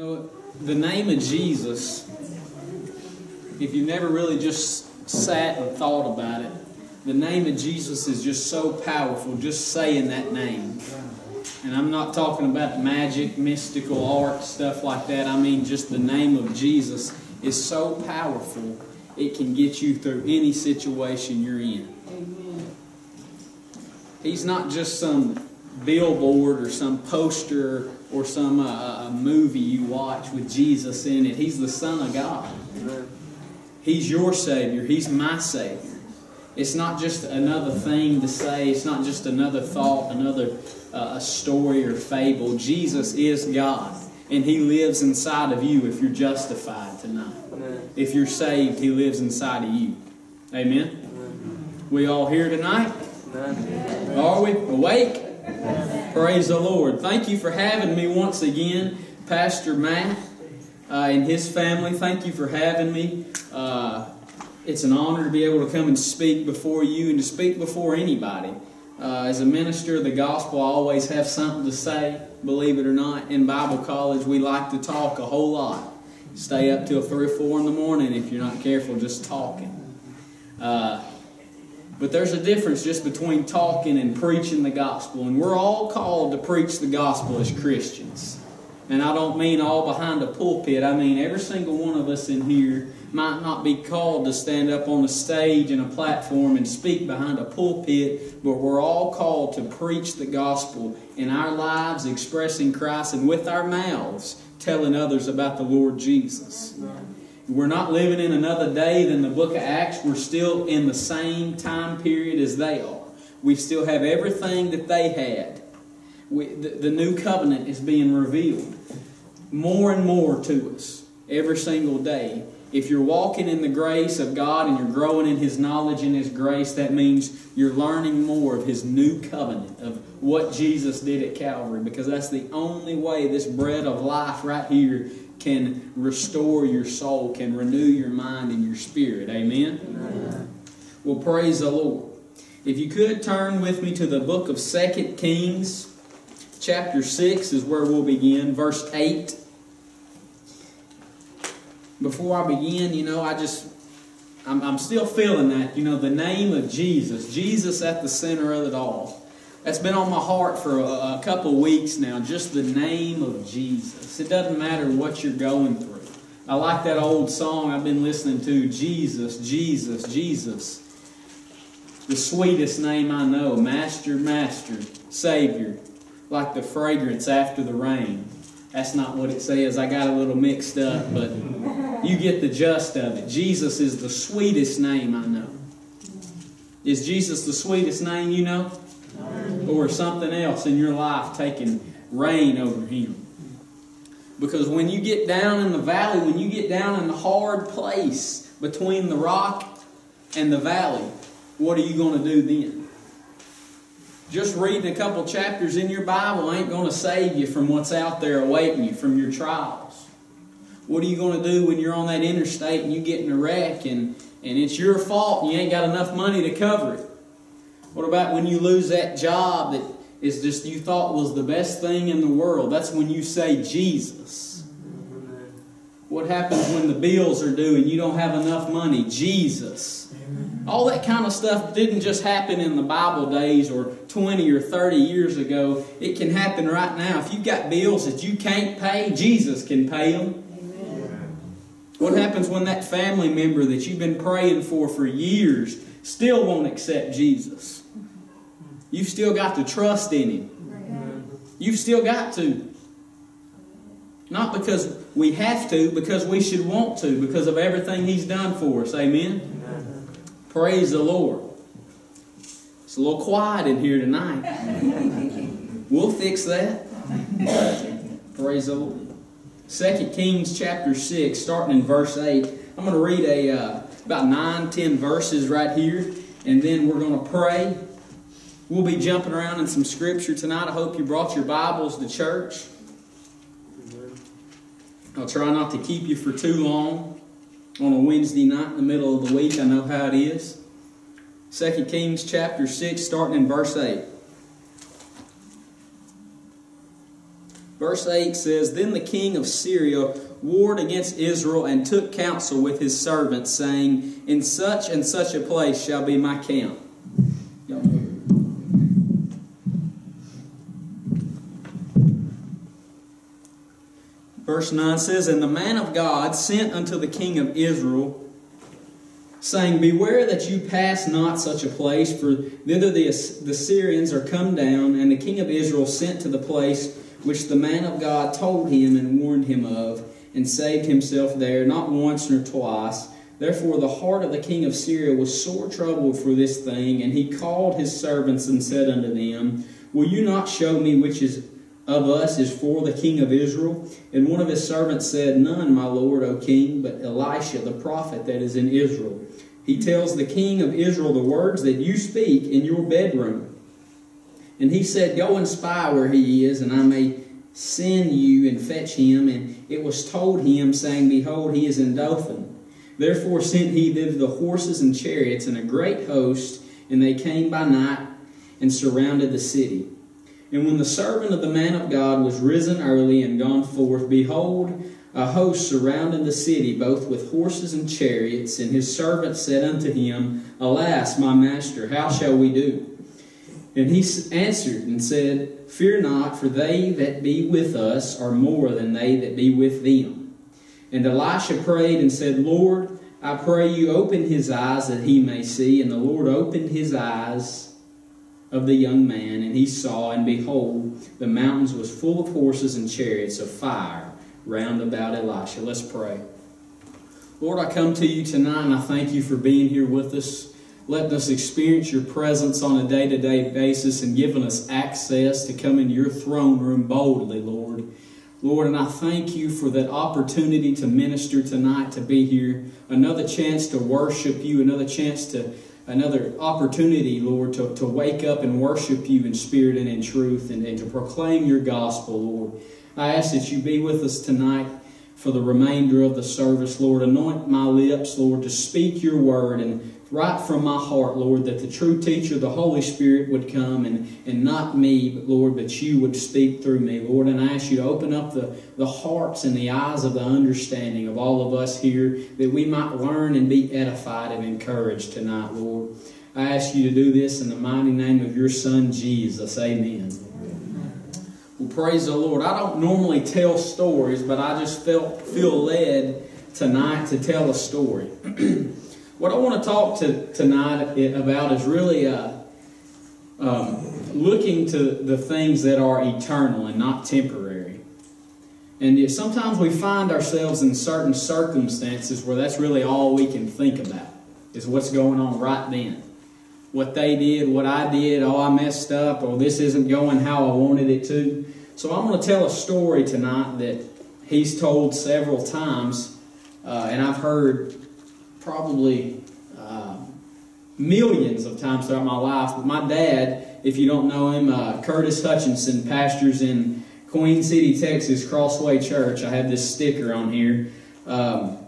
know, the name of Jesus, if you've never really just sat and thought about it, the name of Jesus is just so powerful, just saying that name. And I'm not talking about magic, mystical art, stuff like that. I mean, just the name of Jesus is so powerful, it can get you through any situation you're in. He's not just some billboard or some poster or some uh, a movie you watch with Jesus in it. He's the Son of God. He's your Savior. He's my Savior. It's not just another thing to say. It's not just another thought, another uh, story or fable. Jesus is God, and He lives inside of you if you're justified tonight. Amen. If you're saved, He lives inside of you. Amen. Amen. We all here tonight? Amen. Are we awake? Praise the Lord. Thank you for having me once again, Pastor Matt uh, and his family. Thank you for having me. Uh, it's an honor to be able to come and speak before you and to speak before anybody. Uh, as a minister of the gospel, I always have something to say, believe it or not. In Bible college, we like to talk a whole lot. Stay up till 3 or 4 in the morning if you're not careful, just talking. Uh, but there's a difference just between talking and preaching the gospel. And we're all called to preach the gospel as Christians. And I don't mean all behind a pulpit. I mean every single one of us in here might not be called to stand up on a stage and a platform and speak behind a pulpit, but we're all called to preach the gospel in our lives, expressing Christ, and with our mouths, telling others about the Lord Jesus. We're not living in another day than the book of Acts. We're still in the same time period as they are. We still have everything that they had. We, the, the new covenant is being revealed more and more to us every single day. If you're walking in the grace of God and you're growing in His knowledge and His grace, that means you're learning more of His new covenant, of what Jesus did at Calvary, because that's the only way this bread of life right here can restore your soul, can renew your mind and your spirit. Amen? Amen. Well, praise the Lord. If you could turn with me to the book of Second Kings, chapter 6 is where we'll begin, verse 8. Before I begin, you know, I just, I'm, I'm still feeling that, you know, the name of Jesus, Jesus at the center of it all. That's been on my heart for a, a couple weeks now, just the name of Jesus. It doesn't matter what you're going through. I like that old song I've been listening to Jesus, Jesus, Jesus. The sweetest name I know, Master, Master, Savior, like the fragrance after the rain. That's not what it says. I got a little mixed up, but you get the gist of it. Jesus is the sweetest name I know. Is Jesus the sweetest name you know? Or something else in your life taking reign over him. Because when you get down in the valley, when you get down in the hard place between the rock and the valley, what are you going to do then? Just reading a couple chapters in your Bible ain't going to save you from what's out there awaiting you, from your trials. What are you going to do when you're on that interstate and you get in a wreck and, and it's your fault and you ain't got enough money to cover it? What about when you lose that job that is just you thought was the best thing in the world? That's when you say Jesus. What happens when the bills are due and you don't have enough money? Jesus. All that kind of stuff didn't just happen in the Bible days or 20 or 30 years ago. It can happen right now. If you've got bills that you can't pay, Jesus can pay them. What happens when that family member that you've been praying for for years still won't accept Jesus? You've still got to trust in Him. You've still got to. Not because we have to, because we should want to, because of everything He's done for us. Amen? Amen. Praise the Lord. It's a little quiet in here tonight. we'll fix that. Praise the Lord. 2 Kings chapter 6, starting in verse 8. I'm going to read a uh, about nine, ten verses right here, and then we're going to pray. We'll be jumping around in some scripture tonight. I hope you brought your Bibles to church. I'll try not to keep you for too long on a Wednesday night in the middle of the week. I know how it is. 2 Kings chapter 6, starting in verse 8. Verse 8 says, Then the king of Syria warred against Israel and took counsel with his servants, saying, In such and such a place shall be my camp. Verse 9 says, And the man of God sent unto the king of Israel, saying, Beware that you pass not such a place, for thither the, the Syrians are come down. And the king of Israel sent to the place which the man of God told him and warned him of, and saved himself there, not once nor twice. Therefore the heart of the king of Syria was sore troubled for this thing, and he called his servants and said unto them, Will you not show me which is of us is for the king of Israel? And one of his servants said, None, my lord, O king, but Elisha the prophet that is in Israel. He tells the king of Israel the words that you speak in your bedroom. And he said, Go and spy where he is, and I may send you and fetch him. And it was told him, saying, Behold, he is in Dothan. Therefore sent he thither the horses and chariots and a great host, and they came by night and surrounded the city. And when the servant of the man of God was risen early and gone forth, behold, a host surrounded the city, both with horses and chariots. And his servant said unto him, Alas, my master, how shall we do? And he answered and said, Fear not, for they that be with us are more than they that be with them. And Elisha prayed and said, Lord, I pray you open his eyes that he may see. And the Lord opened his eyes of the young man, and he saw, and behold, the mountains was full of horses and chariots of fire round about Elisha. Let's pray. Lord, I come to you tonight, and I thank you for being here with us, letting us experience your presence on a day to day basis, and giving us access to come into your throne room boldly, Lord. Lord, and I thank you for that opportunity to minister tonight, to be here, another chance to worship you, another chance to another opportunity, Lord, to, to wake up and worship you in spirit and in truth and, and to proclaim your gospel, Lord. I ask that you be with us tonight for the remainder of the service, Lord. Anoint my lips, Lord, to speak your word and right from my heart, Lord, that the true teacher, the Holy Spirit, would come and, and not me, but Lord, but you would speak through me, Lord. And I ask you to open up the, the hearts and the eyes of the understanding of all of us here that we might learn and be edified and encouraged tonight, Lord. I ask you to do this in the mighty name of your Son, Jesus. Amen. Well, praise the Lord. I don't normally tell stories, but I just felt feel led tonight to tell a story. what I want to talk to tonight about is really uh, um, looking to the things that are eternal and not temporary. And sometimes we find ourselves in certain circumstances where that's really all we can think about is what's going on right then. What they did, what I did, oh, I messed up, or this isn't going how I wanted it to. So I'm going to tell a story tonight that he's told several times, uh, and I've heard probably uh, millions of times throughout my life. But my dad, if you don't know him, uh, Curtis Hutchinson, pastors in Queen City, Texas, Crossway Church. I have this sticker on here. Um,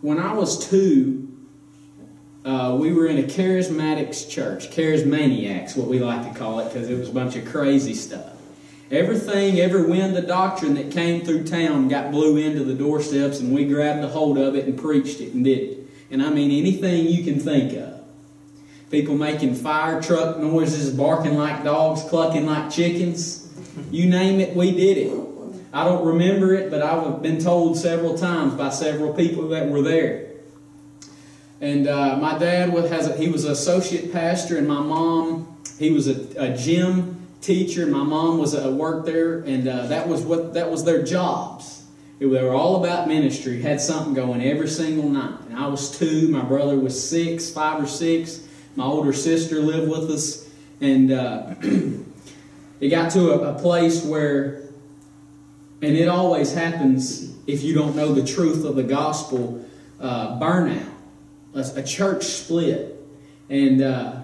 when I was two, uh, we were in a charismatics church, charismaniacs, what we like to call it, because it was a bunch of crazy stuff. Everything, every wind of doctrine that came through town got blew into the doorsteps, and we grabbed a hold of it and preached it and did it. And I mean anything you can think of. People making fire truck noises, barking like dogs, clucking like chickens. You name it, we did it. I don't remember it, but I've been told several times by several people that were there. And uh, my dad was, has a, he was an associate pastor, and my mom he was a, a gym teacher. My mom was a work there, and uh, that was what that was their jobs. They were all about ministry, had something going every single night. And I was two, my brother was six, five or six. My older sister lived with us. And uh, it got to a, a place where, and it always happens if you don't know the truth of the gospel, uh, burnout. A, a, church split. And uh,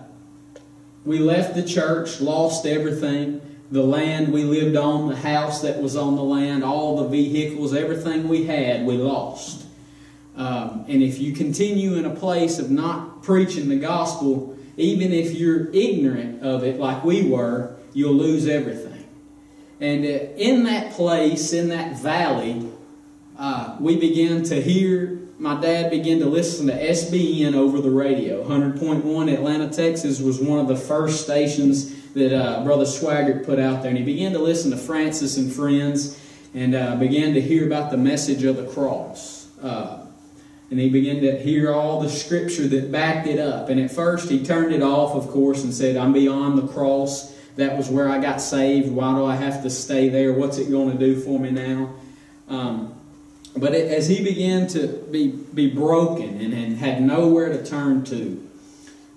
we left the church, lost everything the land we lived on, the house that was on the land, all the vehicles, everything we had, we lost. Um, and if you continue in a place of not preaching the gospel, even if you're ignorant of it like we were, you'll lose everything. And uh, in that place, in that valley, uh, we began to hear, my dad began to listen to SBN over the radio. 100.1 Atlanta, Texas was one of the first stations that uh, Brother Swaggart put out there. And he began to listen to Frances and Friends and uh, began to hear about the message of the cross. Uh, and he began to hear all the scripture that backed it up. And at first, he turned it off, of course, and said, I'm beyond the cross. That was where I got saved. Why do I have to stay there? What's it going to do for me now? Um, but as he began to be, be broken and, and had nowhere to turn to,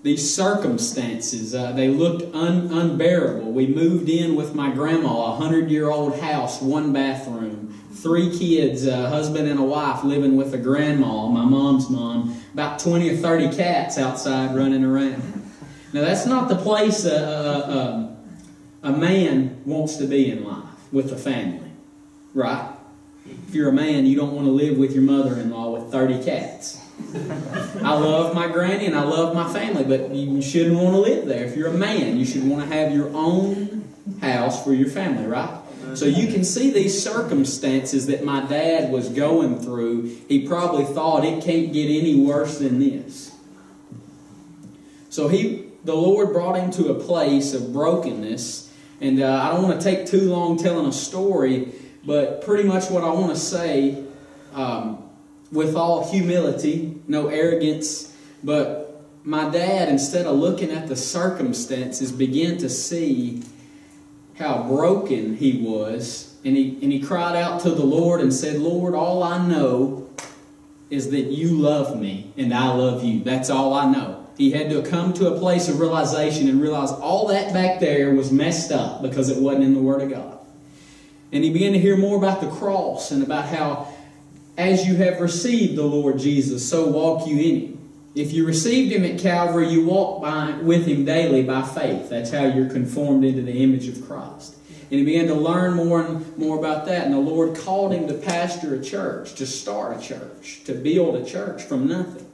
these circumstances, uh, they looked un, unbearable. We moved in with my grandma, a hundred year old house, one bathroom, three kids, a husband and a wife living with a grandma, my mom's mom, about 20 or 30 cats outside running around. Now, that's not the place a, a, a, a man wants to be in life with a family, right? You're a man, you don't want to live with your mother in law with 30 cats. I love my granny and I love my family, but you shouldn't want to live there. If you're a man, you should want to have your own house for your family, right? So you can see these circumstances that my dad was going through. He probably thought it can't get any worse than this. So he, the Lord brought him to a place of brokenness. And uh, I don't want to take too long telling a story, but pretty much what I want to say um, with all humility, no arrogance, but my dad, instead of looking at the circumstances, began to see how broken he was. And he, and he cried out to the Lord and said, Lord, all I know is that you love me and I love you. That's all I know. He had to come to a place of realization and realize all that back there was messed up because it wasn't in the Word of God. And he began to hear more about the cross and about how as you have received the Lord Jesus, so walk you in him. If you received him at Calvary, you walk by, with him daily by faith. That's how you're conformed into the image of Christ. And he began to learn more and more about that. And the Lord called him to pastor a church, to start a church, to build a church from nothing.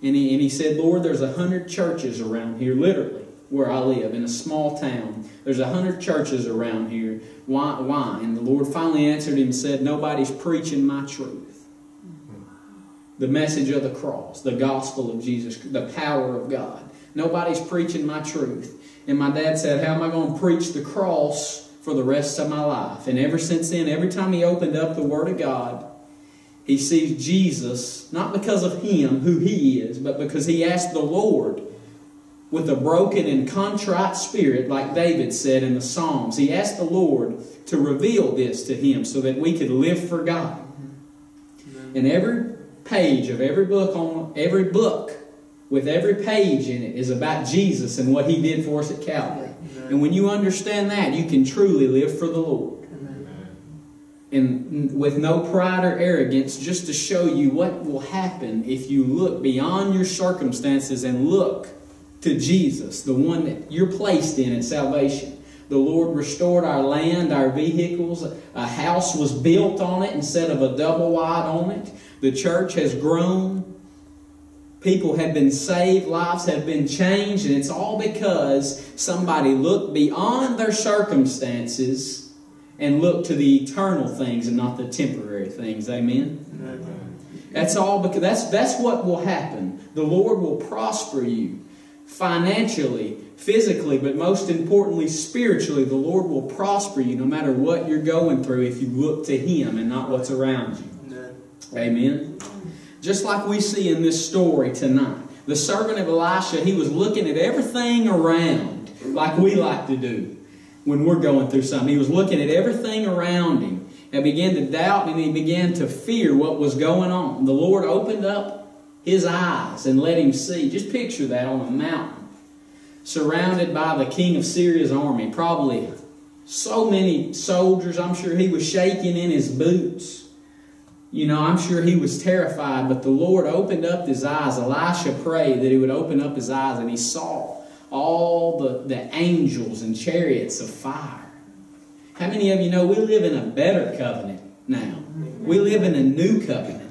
And he, and he said, Lord, there's a hundred churches around here, literally, where I live, in a small town. There's a hundred churches around here. Why, why? And the Lord finally answered him and said, Nobody's preaching my truth the message of the cross, the gospel of Jesus, the power of God. Nobody's preaching my truth. And my dad said, How am I going to preach the cross for the rest of my life? And ever since then, every time he opened up the Word of God, he sees Jesus, not because of him, who he is, but because he asked the Lord with a broken and contrite spirit, like David said in the Psalms. He asked the Lord to reveal this to him so that we could live for God. And every page of every book on every book with every page in it is about Jesus and what he did for us at Calvary. Amen. And when you understand that, you can truly live for the Lord. Amen. And with no pride or arrogance, just to show you what will happen if you look beyond your circumstances and look to Jesus, the one that you're placed in at salvation. The Lord restored our land, our vehicles. A house was built on it instead of a double wide on it. The church has grown. People have been saved, lives have been changed, and it's all because somebody looked beyond their circumstances and looked to the eternal things and not the temporary things. Amen. Amen. That's all because that's that's what will happen. The Lord will prosper you financially, physically, but most importantly spiritually. The Lord will prosper you no matter what you're going through if you look to him and not what's around you. Amen. Just like we see in this story tonight. The servant of Elisha, he was looking at everything around like we like to do when we're going through something. He was looking at everything around him and began to doubt and he began to fear what was going on. The Lord opened up his eyes and let him see. Just picture that on a mountain, surrounded by the king of Syria's army. Probably so many soldiers. I'm sure he was shaking in his boots. You know, I'm sure he was terrified, but the Lord opened up his eyes. Elisha prayed that he would open up his eyes, and he saw all the, the angels and chariots of fire. How many of you know we live in a better covenant now? We live in a new covenant.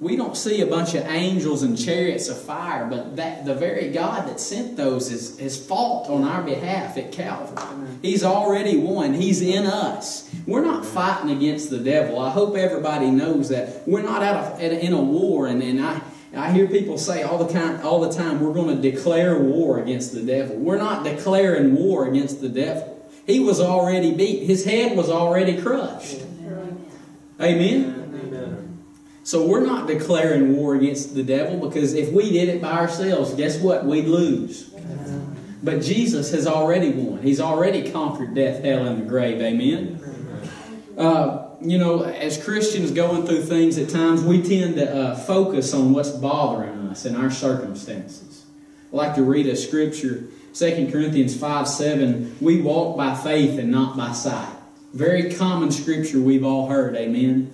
We don't see a bunch of angels and chariots of fire, but that the very God that sent those is, is fought on our behalf at Calvary. He's already won. He's in us. We're not fighting against the devil. I hope everybody knows that. We're not out of, in a war, and, and I, I hear people say all the time, all the time, we're going to declare war against the devil. We're not declaring war against the devil. He was already beat. His head was already crushed. Amen. So we're not declaring war against the devil because if we did it by ourselves, guess what? We'd lose. But Jesus has already won. He's already conquered death, hell, and the grave. Amen. Uh, you know, as Christians going through things at times, we tend to uh, focus on what's bothering us in our circumstances. I like to read a scripture, 2 Corinthians 5 7. We walk by faith and not by sight. Very common scripture we've all heard. Amen.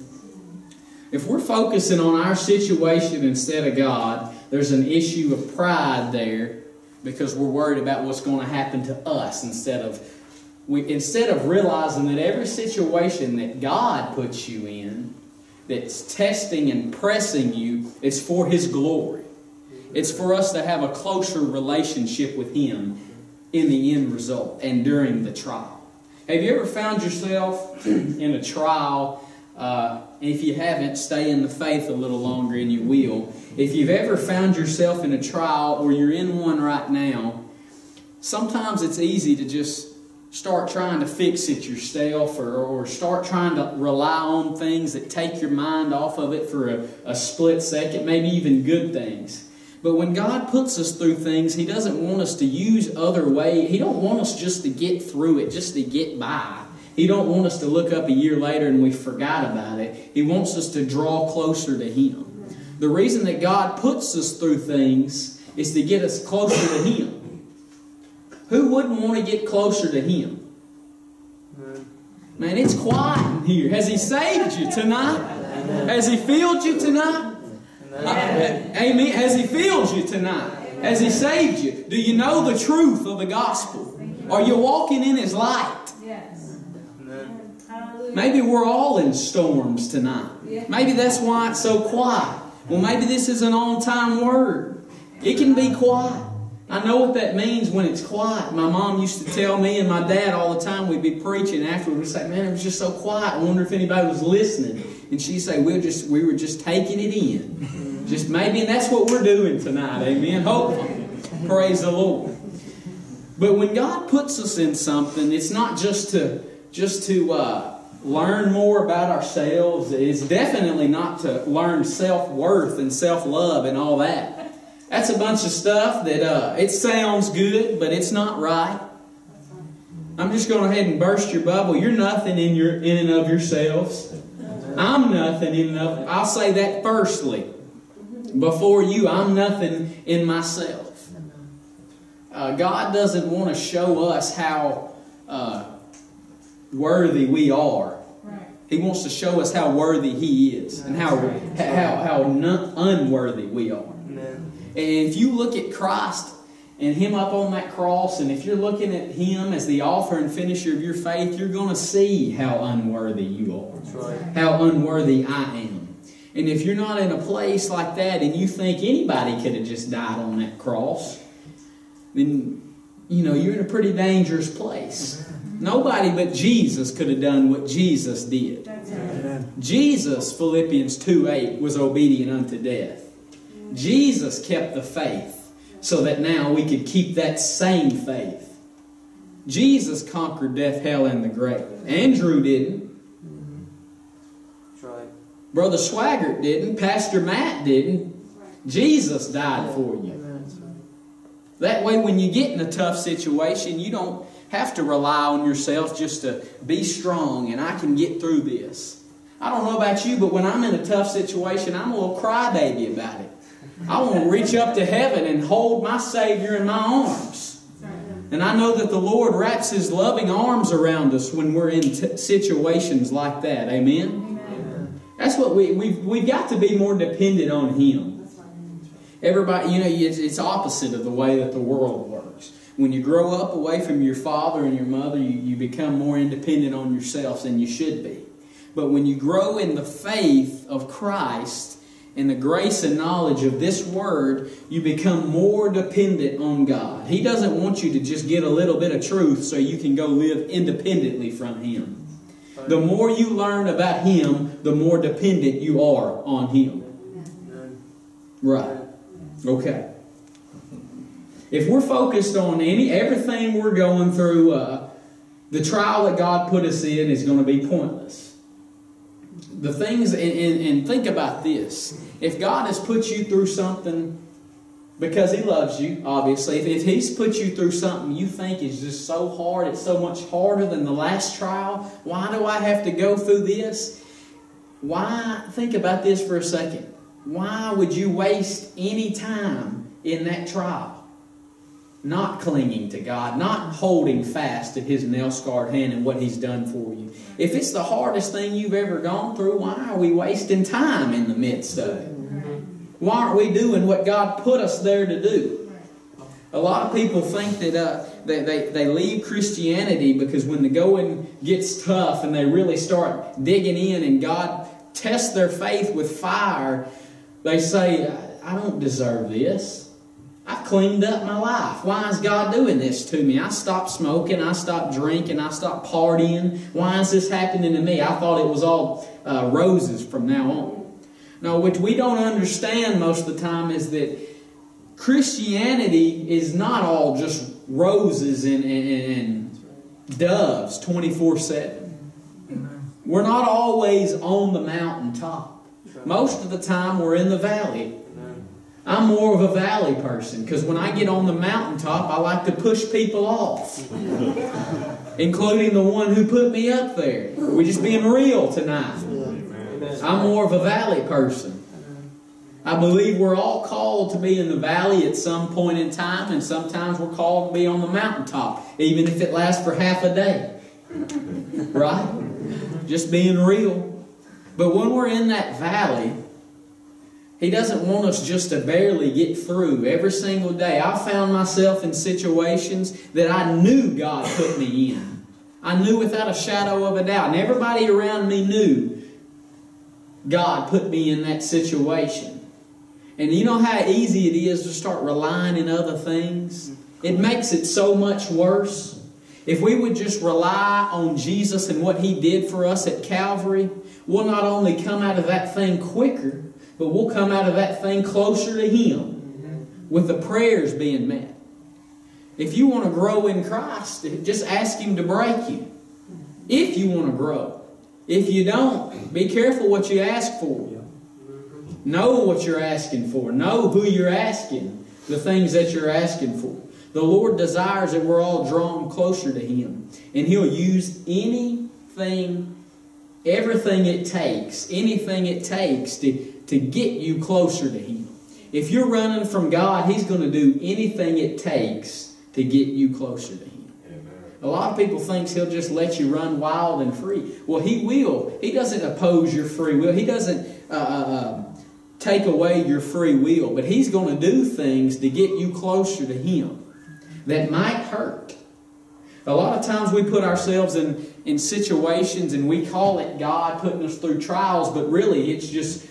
If we're focusing on our situation instead of God, there's an issue of pride there because we're worried about what's going to happen to us instead of we, instead of realizing that every situation that God puts you in that's testing and pressing you it's for his glory. It's for us to have a closer relationship with him in the end result and during the trial. Have you ever found yourself in a trial uh, if you haven't, stay in the faith a little longer and you will. If you've ever found yourself in a trial or you're in one right now, sometimes it's easy to just start trying to fix it yourself or, or start trying to rely on things that take your mind off of it for a, a split second, maybe even good things. But when God puts us through things, He doesn't want us to use other way. He don't want us just to get through it, just to get by. He don't want us to look up a year later and we forgot about it. He wants us to draw closer to Him. The reason that God puts us through things is to get us closer to Him. Who wouldn't want to get closer to Him? Man, it's quiet in here. Has He saved you tonight? Has He filled you tonight? Uh, amen. Has He filled you tonight? Has He saved you? Do you know the truth of the gospel? Are you walking in His light? Maybe we're all in storms tonight. Maybe that's why it's so quiet. Well, maybe this is an on time word. It can be quiet. I know what that means when it's quiet. My mom used to tell me and my dad all the time we'd be preaching afterwards. We'd say, Man, it was just so quiet. I wonder if anybody was listening. And she'd say, We're just we were just taking it in. Just maybe, and that's what we're doing tonight. Amen. Hopefully. Praise the Lord. But when God puts us in something, it's not just to just to uh, learn more about ourselves. It's definitely not to learn self worth and self love and all that. That's a bunch of stuff that uh, it sounds good, but it's not right. I'm just going ahead and burst your bubble. You're nothing in your in and of yourselves. I'm nothing in and of. I'll say that firstly. Before you, I'm nothing in myself. Uh, God doesn't want to show us how uh, worthy we are he wants to show us how worthy He is and how, how, how unworthy we are. Amen. And if you look at Christ and Him up on that cross, and if you're looking at Him as the author and finisher of your faith, you're going to see how unworthy you are. Right. How unworthy I am. And if you're not in a place like that and you think anybody could have just died on that cross, then, you know, you're in a pretty dangerous place. Mm-hmm. Nobody but Jesus could have done what Jesus did. Jesus, Philippians 2 8, was obedient unto death. Jesus kept the faith so that now we could keep that same faith. Jesus conquered death, hell, and the grave. Andrew didn't. Brother Swaggart didn't. Pastor Matt didn't. Jesus died for you. That way, when you get in a tough situation, you don't have to rely on yourself just to be strong and I can get through this. I don't know about you, but when I'm in a tough situation, I'm a little crybaby about it. I want to reach up to heaven and hold my Savior in my arms. And I know that the Lord wraps His loving arms around us when we're in t- situations like that. Amen? Amen? That's what we, we've, we've got to be more dependent on Him. Everybody, you know, it's, it's opposite of the way that the world works. When you grow up away from your father and your mother, you, you become more independent on yourself than you should be. But when you grow in the faith of Christ and the grace and knowledge of this word, you become more dependent on God. He doesn't want you to just get a little bit of truth so you can go live independently from Him. The more you learn about Him, the more dependent you are on Him. Right. Okay. If we're focused on any everything we're going through, uh, the trial that God put us in is going to be pointless. The things, and, and, and think about this: if God has put you through something because He loves you, obviously, if, if He's put you through something you think is just so hard, it's so much harder than the last trial. Why do I have to go through this? Why? Think about this for a second. Why would you waste any time in that trial? Not clinging to God, not holding fast to His nail scarred hand and what He's done for you. If it's the hardest thing you've ever gone through, why are we wasting time in the midst of it? Why aren't we doing what God put us there to do? A lot of people think that uh, they, they, they leave Christianity because when the going gets tough and they really start digging in and God tests their faith with fire, they say, I don't deserve this. I've cleaned up my life. Why is God doing this to me? I stopped smoking. I stopped drinking. I stopped partying. Why is this happening to me? I thought it was all uh, roses from now on. Now, what we don't understand most of the time is that Christianity is not all just roses and, and, and doves 24 7. We're not always on the mountaintop. Most of the time, we're in the valley. I'm more of a valley person because when I get on the mountaintop, I like to push people off, including the one who put me up there. We're just being real tonight. I'm more of a valley person. I believe we're all called to be in the valley at some point in time, and sometimes we're called to be on the mountaintop, even if it lasts for half a day. Right? Just being real. But when we're in that valley, He doesn't want us just to barely get through every single day. I found myself in situations that I knew God put me in. I knew without a shadow of a doubt. And everybody around me knew God put me in that situation. And you know how easy it is to start relying on other things? It makes it so much worse. If we would just rely on Jesus and what He did for us at Calvary, we'll not only come out of that thing quicker, but we'll come out of that thing closer to Him with the prayers being met. If you want to grow in Christ, just ask Him to break you. If you want to grow. If you don't, be careful what you ask for. Know what you're asking for. Know who you're asking the things that you're asking for. The Lord desires that we're all drawn closer to Him. And He'll use anything, everything it takes, anything it takes to, to get you closer to Him. If you're running from God, He's going to do anything it takes to get you closer to Him. A lot of people thinks he'll just let you run wild and free. Well, he will. He doesn't oppose your free will. He doesn't uh, uh, take away your free will. But he's going to do things to get you closer to him that might hurt. A lot of times we put ourselves in, in situations and we call it God putting us through trials, but really it's just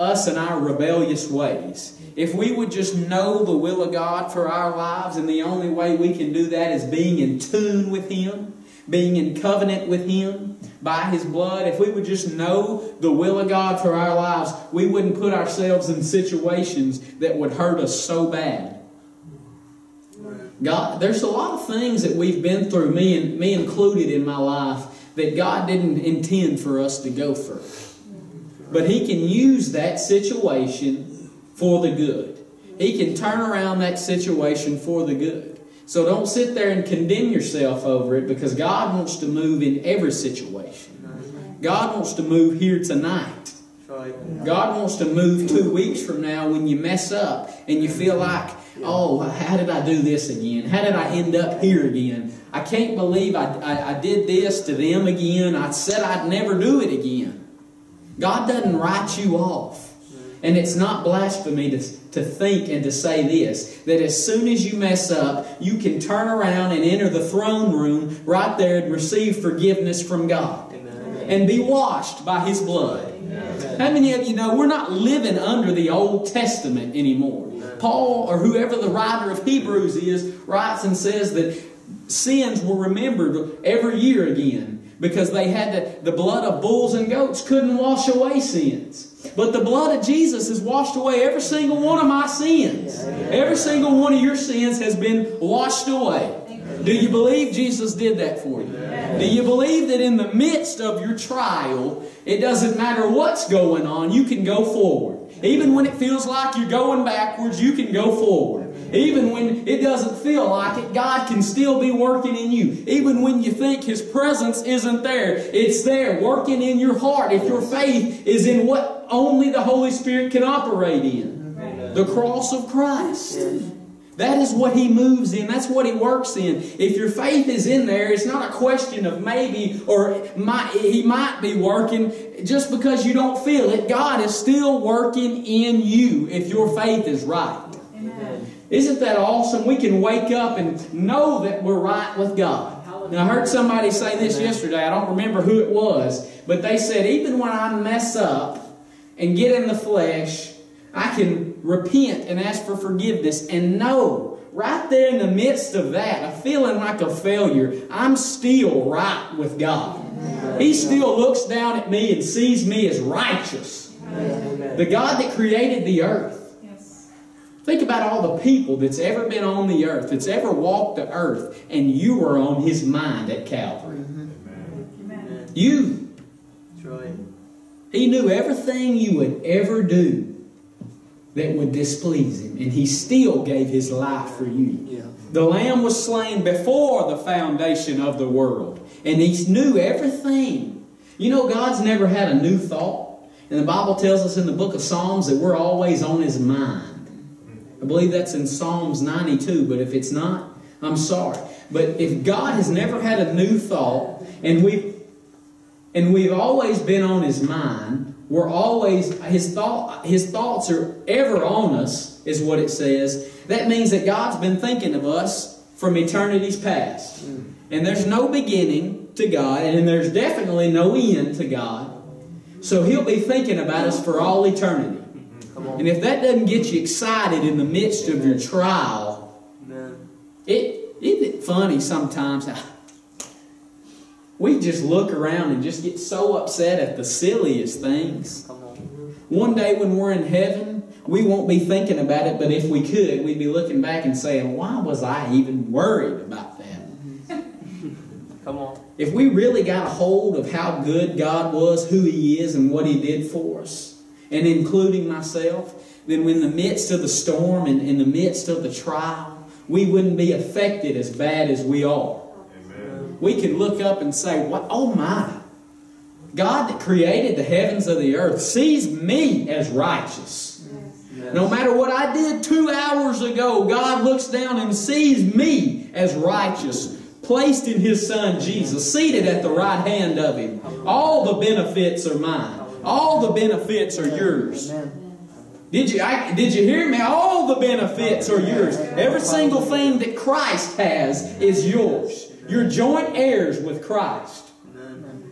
us and our rebellious ways. If we would just know the will of God for our lives, and the only way we can do that is being in tune with Him, being in covenant with Him by His blood, if we would just know the will of God for our lives, we wouldn't put ourselves in situations that would hurt us so bad. God, there's a lot of things that we've been through, me and me included in my life, that God didn't intend for us to go through. But He can use that situation for the good. He can turn around that situation for the good. So don't sit there and condemn yourself over it because God wants to move in every situation. God wants to move here tonight. God wants to move two weeks from now when you mess up and you feel like, oh, how did I do this again? How did I end up here again? I can't believe I, I, I did this to them again. I said I'd never do it again. God doesn't write you off. And it's not blasphemy to, to think and to say this that as soon as you mess up, you can turn around and enter the throne room right there and receive forgiveness from God. Amen. and be washed by His blood. How many of you know we're not living under the Old Testament anymore? Paul, or whoever the writer of Hebrews is, writes and says that sins were remembered every year again because they had to, the blood of bulls and goats couldn't wash away sins. But the blood of Jesus has washed away every single one of my sins. Every single one of your sins has been washed away. Do you believe Jesus did that for you? Do you believe that in the midst of your trial, it doesn't matter what's going on, you can go forward? Even when it feels like you're going backwards, you can go forward. Even when it doesn't feel like it, God can still be working in you. Even when you think His presence isn't there, it's there working in your heart. If your faith is in what only the Holy Spirit can operate in the cross of Christ. That is what He moves in. That's what He works in. If your faith is in there, it's not a question of maybe or might, He might be working just because you don't feel it. God is still working in you if your faith is right. Amen. Isn't that awesome? We can wake up and know that we're right with God. Now, I heard somebody say this yesterday. I don't remember who it was, but they said, even when I mess up and get in the flesh, I can repent and ask for forgiveness and know right there in the midst of that, of feeling like a failure, I'm still right with God. He still looks down at me and sees me as righteous. The God that created the earth. Think about all the people that's ever been on the earth, that's ever walked the earth, and you were on His mind at Calvary. Amen. You. He knew everything you would ever do that would displease Him, and He still gave His life for you. Yeah. The Lamb was slain before the foundation of the world, and He knew everything. You know, God's never had a new thought. And the Bible tells us in the book of Psalms that we're always on His mind. I believe that's in Psalms 92, but if it's not, I'm sorry. But if God has never had a new thought, and we've and we've always been on his mind, we're always his thought his thoughts are ever on us, is what it says. That means that God's been thinking of us from eternity's past. And there's no beginning to God, and there's definitely no end to God. So he'll be thinking about us for all eternity. And if that doesn't get you excited in the midst of your trial, it isn't it funny sometimes how we just look around and just get so upset at the silliest things. One day when we're in heaven, we won't be thinking about it, but if we could, we'd be looking back and saying, Why was I even worried about that? Come on. If we really got a hold of how good God was, who He is, and what He did for us, and including myself, then in the midst of the storm and in the midst of the trial, we wouldn't be affected as bad as we are. We can look up and say, "What? Oh my! God that created the heavens of the earth sees me as righteous. Yes. No matter what I did two hours ago, God looks down and sees me as righteous." Placed in His Son Jesus, seated at the right hand of Him. All the benefits are mine. All the benefits are yours. Did you, I, did you hear me? All the benefits are yours. Every single thing that Christ has is yours. You're joint heirs with Christ.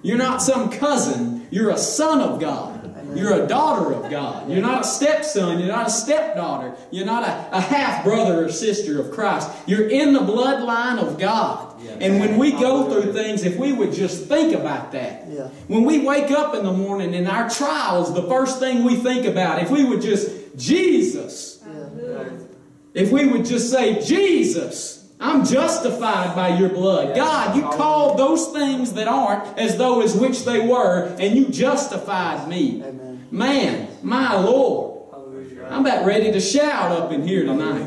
You're not some cousin. You're a son of God. You're a daughter of God. You're not a stepson. You're not a stepdaughter. You're not a, a half brother or sister of Christ. You're in the bloodline of God. And when we go through things, if we would just think about that. When we wake up in the morning in our trials, the first thing we think about, if we would just, Jesus. If we would just say, Jesus. I'm justified by your blood. God, you called those things that aren't as though as which they were, and you justified me. Man, my Lord. I'm about ready to shout up in here tonight.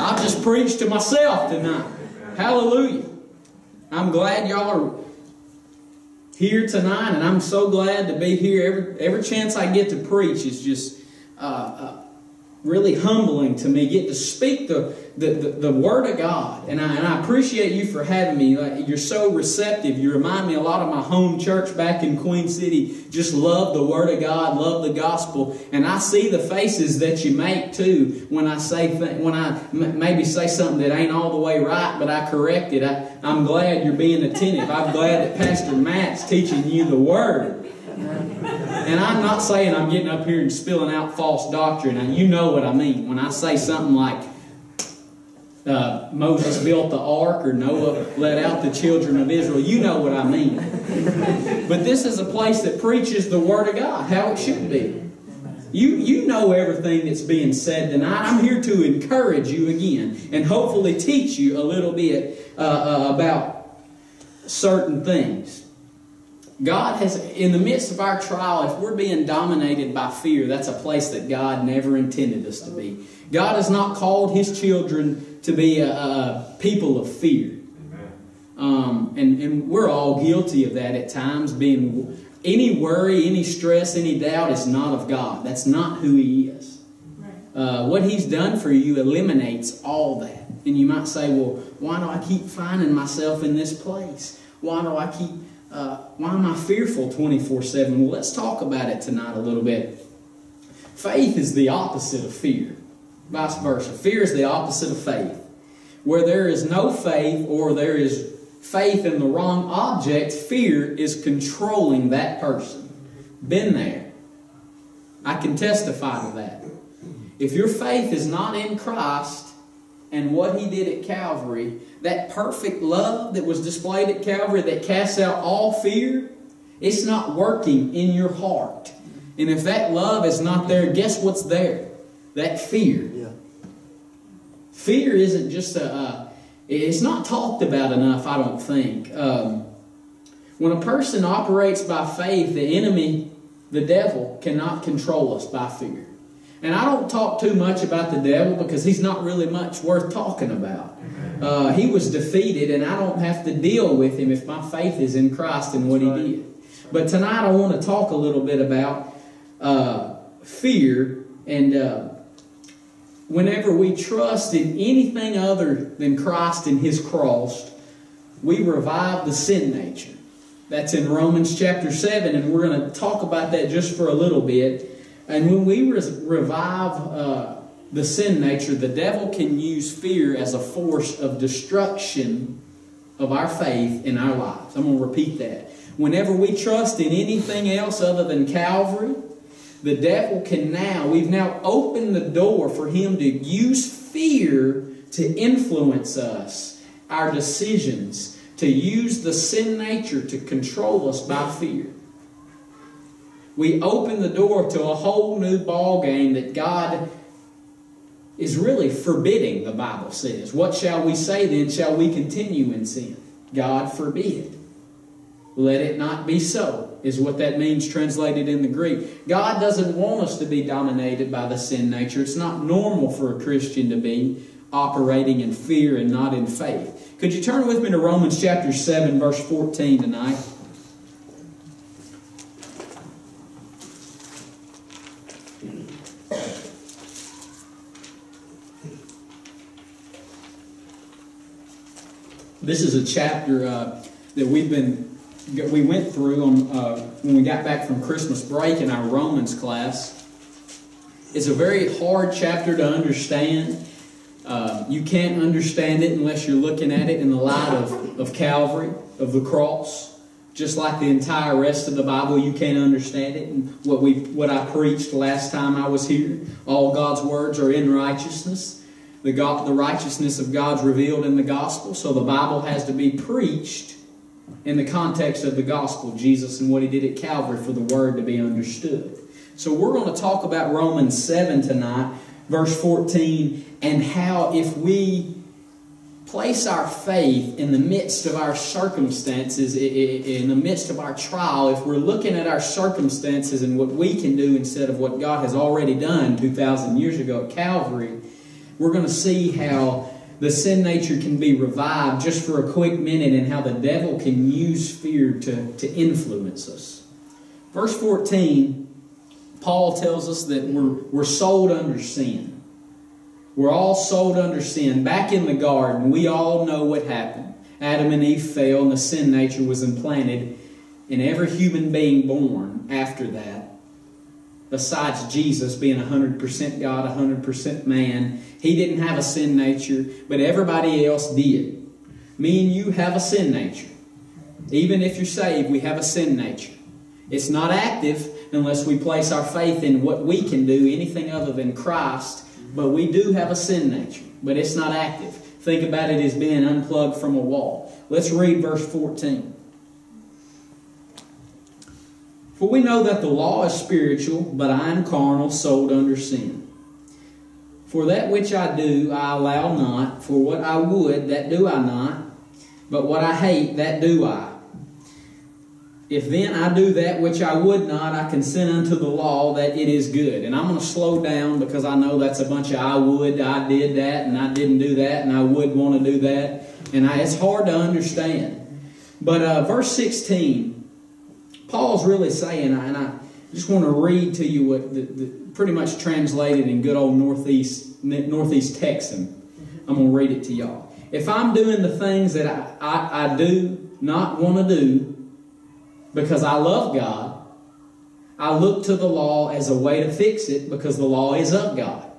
I've just preached to myself tonight. Hallelujah. I'm glad y'all are here tonight, and I'm so glad to be here. Every, every chance I get to preach is just uh, uh, really humbling to me get to speak the, the, the, the Word of God. And I, and I appreciate you for having me. Like, you're so receptive. You remind me a lot of my home church back in Queen City. Just love the Word of God, love the gospel. And I see the faces that you make too when I say th- when I m- maybe say something that ain't all the way right, but I correct it. I, I'm glad you're being attentive. I'm glad that Pastor Matt's teaching you the Word. And I'm not saying I'm getting up here and spilling out false doctrine. And you know what I mean. When I say something like uh, Moses built the ark or Noah let out the children of Israel, you know what I mean. But this is a place that preaches the Word of God, how it should be. You, you know everything that's being said tonight. I'm here to encourage you again and hopefully teach you a little bit uh, uh, about certain things. God has, in the midst of our trial, if we're being dominated by fear, that's a place that God never intended us to be. God has not called His children to be a, a people of fear. Um, and, and we're all guilty of that at times. Being any worry, any stress, any doubt is not of God. That's not who He is. Uh, what He's done for you eliminates all that. And you might say, well, why do I keep finding myself in this place? Why do I keep uh, why am I fearful 24 7? Well, let's talk about it tonight a little bit. Faith is the opposite of fear, vice versa. Fear is the opposite of faith. Where there is no faith or there is faith in the wrong object, fear is controlling that person. Been there. I can testify to that. If your faith is not in Christ and what He did at Calvary, that perfect love that was displayed at Calvary that casts out all fear, it's not working in your heart. And if that love is not there, guess what's there? That fear. Yeah. Fear isn't just a, uh, it's not talked about enough, I don't think. Um, when a person operates by faith, the enemy, the devil, cannot control us by fear. And I don't talk too much about the devil because he's not really much worth talking about. Uh, he was defeated, and I don't have to deal with him if my faith is in Christ and what he did. But tonight I want to talk a little bit about uh, fear and uh, whenever we trust in anything other than Christ and his cross, we revive the sin nature. That's in Romans chapter 7, and we're going to talk about that just for a little bit. And when we revive uh, the sin nature, the devil can use fear as a force of destruction of our faith in our lives. I'm going to repeat that. Whenever we trust in anything else other than Calvary, the devil can now, we've now opened the door for him to use fear to influence us, our decisions, to use the sin nature to control us by fear we open the door to a whole new ball game that God is really forbidding, the Bible says. What shall we say then? Shall we continue in sin? God forbid. Let it not be so, is what that means translated in the Greek. God doesn't want us to be dominated by the sin nature. It's not normal for a Christian to be operating in fear and not in faith. Could you turn with me to Romans chapter 7, verse 14 tonight? This is a chapter uh, that we've been we went through uh, when we got back from Christmas break in our Romans class. It's a very hard chapter to understand. Uh, you can't understand it unless you're looking at it in the light of, of Calvary, of the cross. Just like the entire rest of the Bible, you can't understand it. And what we what I preached last time I was here, all God's words are in righteousness. The, God, the righteousness of God's revealed in the gospel, so the Bible has to be preached in the context of the gospel, Jesus and what he did at Calvary for the word to be understood. So we're going to talk about Romans 7 tonight, verse 14, and how if we place our faith in the midst of our circumstances, in the midst of our trial, if we're looking at our circumstances and what we can do instead of what God has already done 2,000 years ago at Calvary, we're going to see how the sin nature can be revived just for a quick minute and how the devil can use fear to, to influence us. Verse 14, Paul tells us that we're, we're sold under sin. We're all sold under sin. Back in the garden, we all know what happened. Adam and Eve fell, and the sin nature was implanted in every human being born after that. Besides Jesus being 100% God, 100% man, he didn't have a sin nature, but everybody else did. Me and you have a sin nature. Even if you're saved, we have a sin nature. It's not active unless we place our faith in what we can do, anything other than Christ but we do have a sin nature, but it's not active. Think about it as being unplugged from a wall. Let's read verse 14. For we know that the law is spiritual, but I am carnal, sold under sin. For that which I do, I allow not. For what I would, that do I not. But what I hate, that do I. If then I do that which I would not, I consent unto the law that it is good. And I'm going to slow down because I know that's a bunch of I would, I did that, and I didn't do that, and I would want to do that. And I, it's hard to understand. But uh, verse 16, Paul's really saying, and I just want to read to you what the, the, pretty much translated in good old Northeast, Northeast Texan. I'm going to read it to y'all. If I'm doing the things that I, I, I do not want to do, because I love God, I look to the law as a way to fix it because the law is of God.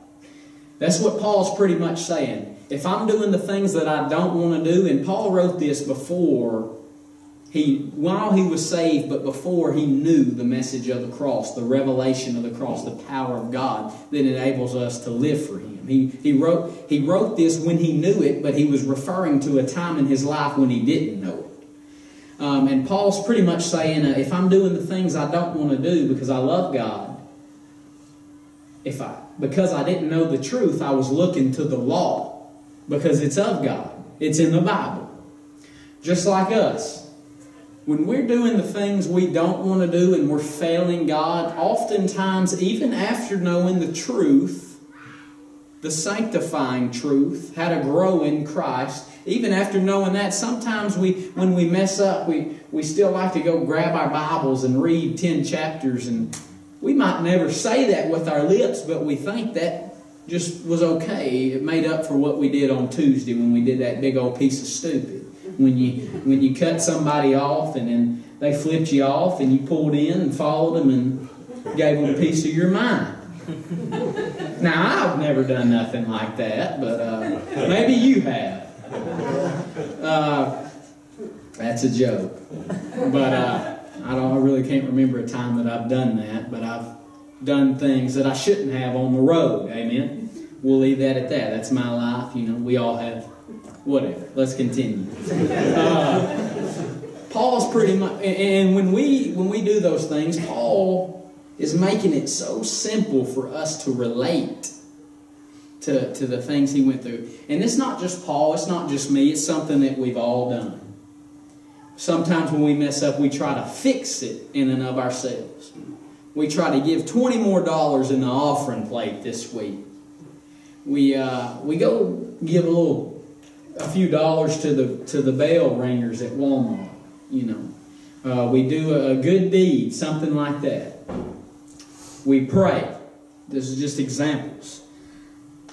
That's what Paul's pretty much saying. If I'm doing the things that I don't want to do, and Paul wrote this before he, while he was saved, but before he knew the message of the cross, the revelation of the cross, the power of God that enables us to live for Him. He, he, wrote, he wrote this when he knew it, but he was referring to a time in his life when he didn't know it. Um, and Paul's pretty much saying, uh, if I'm doing the things I don't want to do because I love God, if I because I didn't know the truth, I was looking to the law because it's of God. It's in the Bible. Just like us. When we're doing the things we don't want to do and we're failing God, oftentimes, even after knowing the truth, the sanctifying truth, how to grow in Christ, even after knowing that, sometimes we, when we mess up, we, we still like to go grab our Bibles and read 10 chapters. And we might never say that with our lips, but we think that just was okay. It made up for what we did on Tuesday when we did that big old piece of stupid. When you, when you cut somebody off and then they flipped you off and you pulled in and followed them and gave them a piece of your mind. Now, I've never done nothing like that, but uh, maybe you have. Uh, that's a joke. But uh, I don't. I really can't remember a time that I've done that. But I've done things that I shouldn't have on the road. Amen. We'll leave that at that. That's my life. You know, we all have whatever. Let's continue. Uh, Paul's pretty much, and when we when we do those things, Paul is making it so simple for us to relate to, to the things he went through. And it's not just Paul, it's not just me, it's something that we've all done. Sometimes when we mess up, we try to fix it in and of ourselves. We try to give 20 more dollars in the offering plate this week. We, uh, we go give a little, a few dollars to the, to the bell ringers at Walmart, you know. Uh, we do a good deed, something like that. We pray. This is just examples.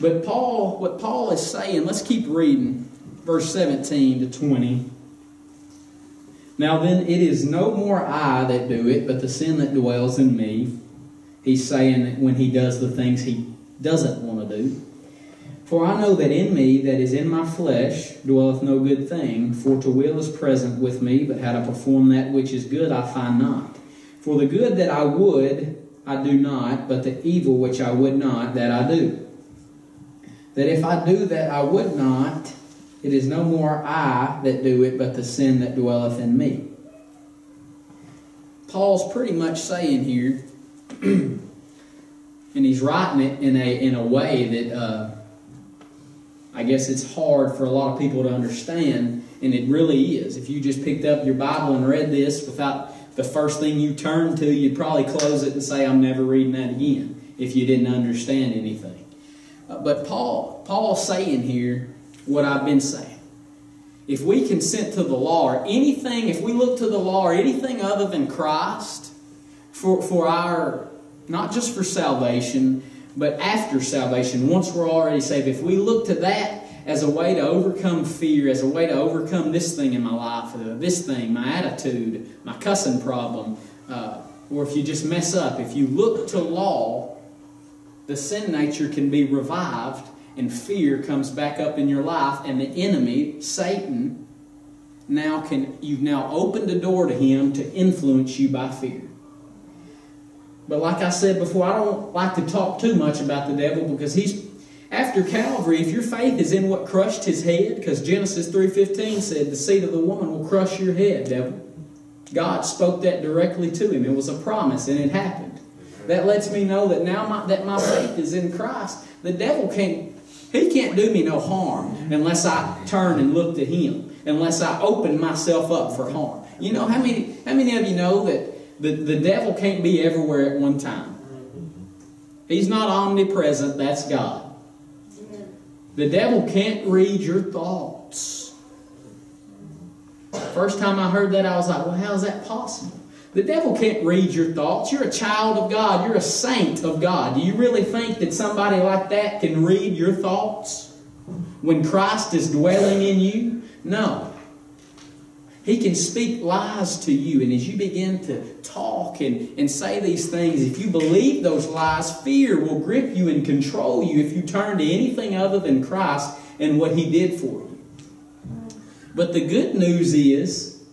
But Paul, what Paul is saying, let's keep reading verse 17 to 20. Now then, it is no more I that do it, but the sin that dwells in me. He's saying that when he does the things he doesn't want to do. For I know that in me, that is in my flesh, dwelleth no good thing. For to will is present with me, but how to perform that which is good I find not. For the good that I would, I do not, but the evil which I would not, that I do that if I do that I would not, it is no more I that do it, but the sin that dwelleth in me. Paul's pretty much saying here, and he's writing it in a in a way that uh, I guess it's hard for a lot of people to understand, and it really is. If you just picked up your Bible and read this without the first thing you turned to, you'd probably close it and say, "I'm never reading that again." If you didn't understand anything. Uh, but Paul, Paul's saying here what I've been saying. If we consent to the law or anything, if we look to the law or anything other than Christ for, for our, not just for salvation, but after salvation, once we're already saved, if we look to that as a way to overcome fear, as a way to overcome this thing in my life, uh, this thing, my attitude, my cussing problem, uh, or if you just mess up, if you look to law, the sin nature can be revived and fear comes back up in your life, and the enemy, Satan, now can you've now opened the door to him to influence you by fear. But like I said before, I don't like to talk too much about the devil because he's after Calvary, if your faith is in what crushed his head, because Genesis 3.15 said, the seed of the woman will crush your head, devil. God spoke that directly to him. It was a promise, and it happened. That lets me know that now my, that my faith is in Christ, the devil can't, he can't do me no harm unless I turn and look to him, unless I open myself up for harm. You know, how many, how many of you know that the, the devil can't be everywhere at one time? He's not omnipresent, that's God. The devil can't read your thoughts. First time I heard that, I was like, well, how is that possible? The devil can't read your thoughts. You're a child of God. You're a saint of God. Do you really think that somebody like that can read your thoughts when Christ is dwelling in you? No. He can speak lies to you, and as you begin to talk and, and say these things, if you believe those lies, fear will grip you and control you if you turn to anything other than Christ and what He did for you. But the good news is,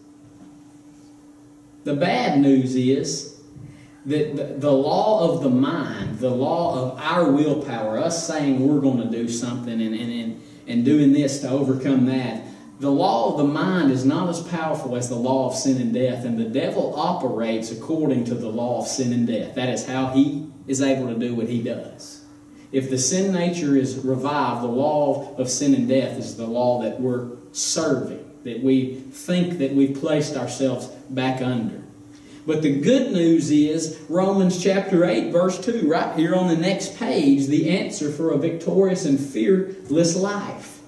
the bad news is, that the, law of the mind, the law of our willpower, us saying we're going to do something and, and, and doing this to overcome that, the law of the mind is not as powerful as the law of sin and death, and the devil operates according to the law of sin and death. That is how he is able to do what he does. If the sin nature is revived, the law of sin and death is the law that we're serving, that we think that we've placed ourselves back under. But the good news is Romans chapter 8, verse 2, right here on the next page, the answer for a victorious and fearless life.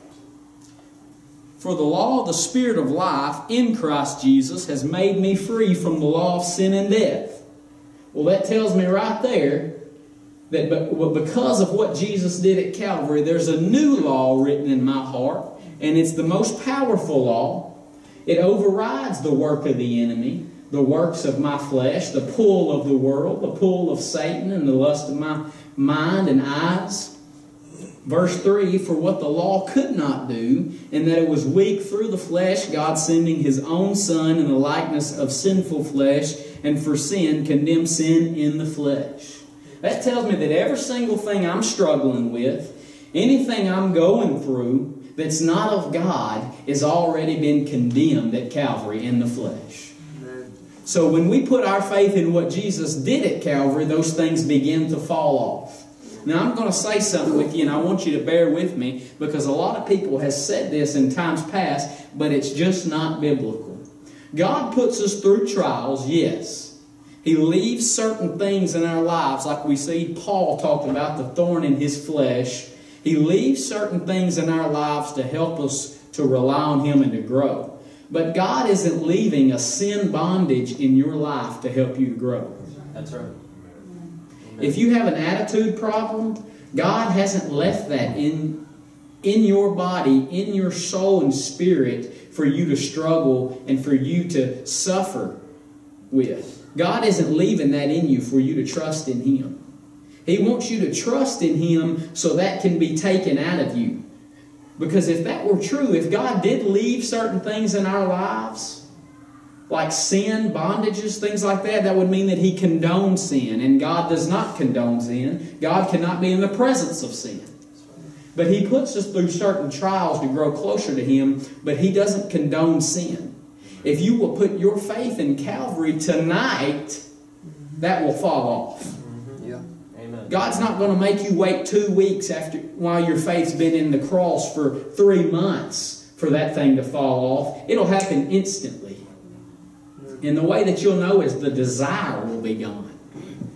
For the law of the Spirit of life in Christ Jesus has made me free from the law of sin and death. Well, that tells me right there that because of what Jesus did at Calvary, there's a new law written in my heart, and it's the most powerful law. It overrides the work of the enemy, the works of my flesh, the pull of the world, the pull of Satan, and the lust of my mind and eyes. Verse 3 For what the law could not do, in that it was weak through the flesh, God sending his own Son in the likeness of sinful flesh, and for sin, condemned sin in the flesh. That tells me that every single thing I'm struggling with, anything I'm going through that's not of God, has already been condemned at Calvary in the flesh. So when we put our faith in what Jesus did at Calvary, those things begin to fall off. Now I'm going to say something with you and I want you to bear with me because a lot of people has said this in times past, but it's just not biblical. God puts us through trials, yes. He leaves certain things in our lives, like we see Paul talked about the thorn in his flesh. He leaves certain things in our lives to help us to rely on Him and to grow. But God isn't leaving a sin bondage in your life to help you to grow. That's right. If you have an attitude problem, God hasn't left that in, in your body, in your soul and spirit for you to struggle and for you to suffer with. God isn't leaving that in you for you to trust in Him. He wants you to trust in Him so that can be taken out of you. Because if that were true, if God did leave certain things in our lives, like sin, bondages, things like that, that would mean that He condones sin. And God does not condone sin. God cannot be in the presence of sin. But He puts us through certain trials to grow closer to Him, but He doesn't condone sin. If you will put your faith in Calvary tonight, that will fall off. Mm-hmm. Yeah. Amen. God's not going to make you wait two weeks after while your faith's been in the cross for three months for that thing to fall off. It'll happen instantly. And the way that you'll know is the desire will be gone.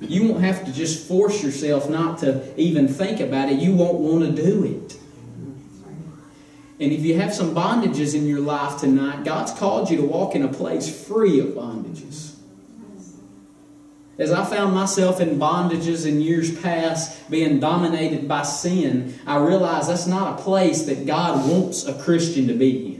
You won't have to just force yourself not to even think about it. You won't want to do it. And if you have some bondages in your life tonight, God's called you to walk in a place free of bondages. As I found myself in bondages in years past, being dominated by sin, I realized that's not a place that God wants a Christian to be in.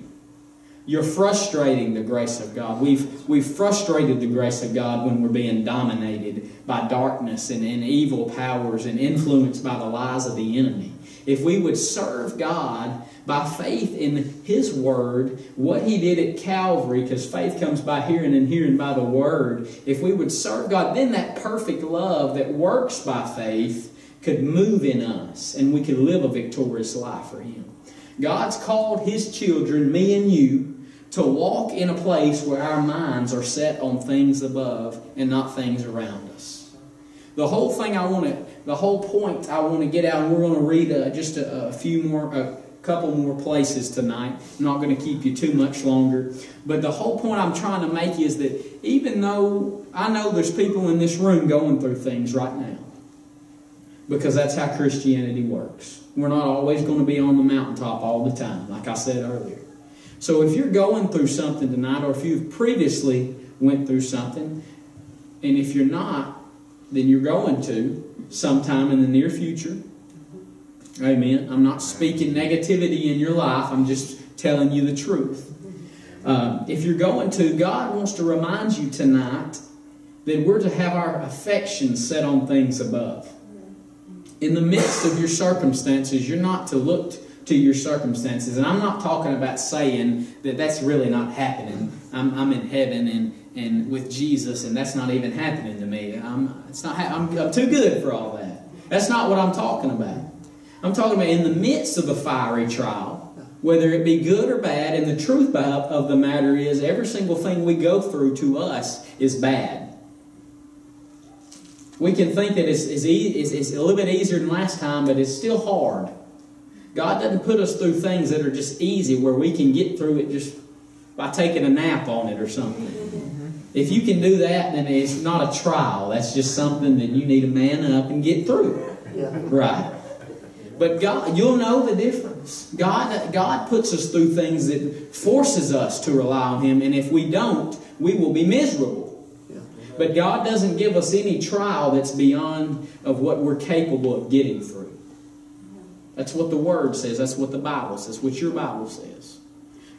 You're frustrating the grace of God. We've, we've frustrated the grace of God when we're being dominated by darkness and, and evil powers and influenced by the lies of the enemy. If we would serve God by faith in His Word, what He did at Calvary, because faith comes by hearing and hearing by the Word, if we would serve God, then that perfect love that works by faith could move in us and we could live a victorious life for Him. God's called His children, me and you, to walk in a place where our minds are set on things above and not things around us. The whole thing I want to, the whole point I want to get out, and we're going to read uh, just a, a few more, a couple more places tonight. I'm not going to keep you too much longer. But the whole point I'm trying to make is that even though I know there's people in this room going through things right now, because that's how Christianity works. We're not always going to be on the mountaintop all the time, like I said earlier. So if you're going through something tonight, or if you've previously went through something, and if you're not, then you're going to sometime in the near future. Amen. I'm not speaking negativity in your life. I'm just telling you the truth. Uh, if you're going to, God wants to remind you tonight that we're to have our affections set on things above. In the midst of your circumstances, you're not to look to your circumstances. And I'm not talking about saying that that's really not happening. I'm, I'm in heaven and, and with Jesus, and that's not even happening to me. I'm, it's not, I'm, I'm too good for all that. That's not what I'm talking about. I'm talking about in the midst of a fiery trial, whether it be good or bad, and the truth of the matter is every single thing we go through to us is bad. We can think that it's, it's, it's, it's a little bit easier than last time, but it's still hard. God doesn't put us through things that are just easy where we can get through it just by taking a nap on it or something. Mm-hmm. If you can do that, then it's not a trial. That's just something that you need to man up and get through. Right? But God, you'll know the difference. God, God puts us through things that forces us to rely on Him, and if we don't, we will be miserable. But God doesn't give us any trial that's beyond of what we're capable of getting through. That's what the Word says. That's what the Bible says. What your Bible says.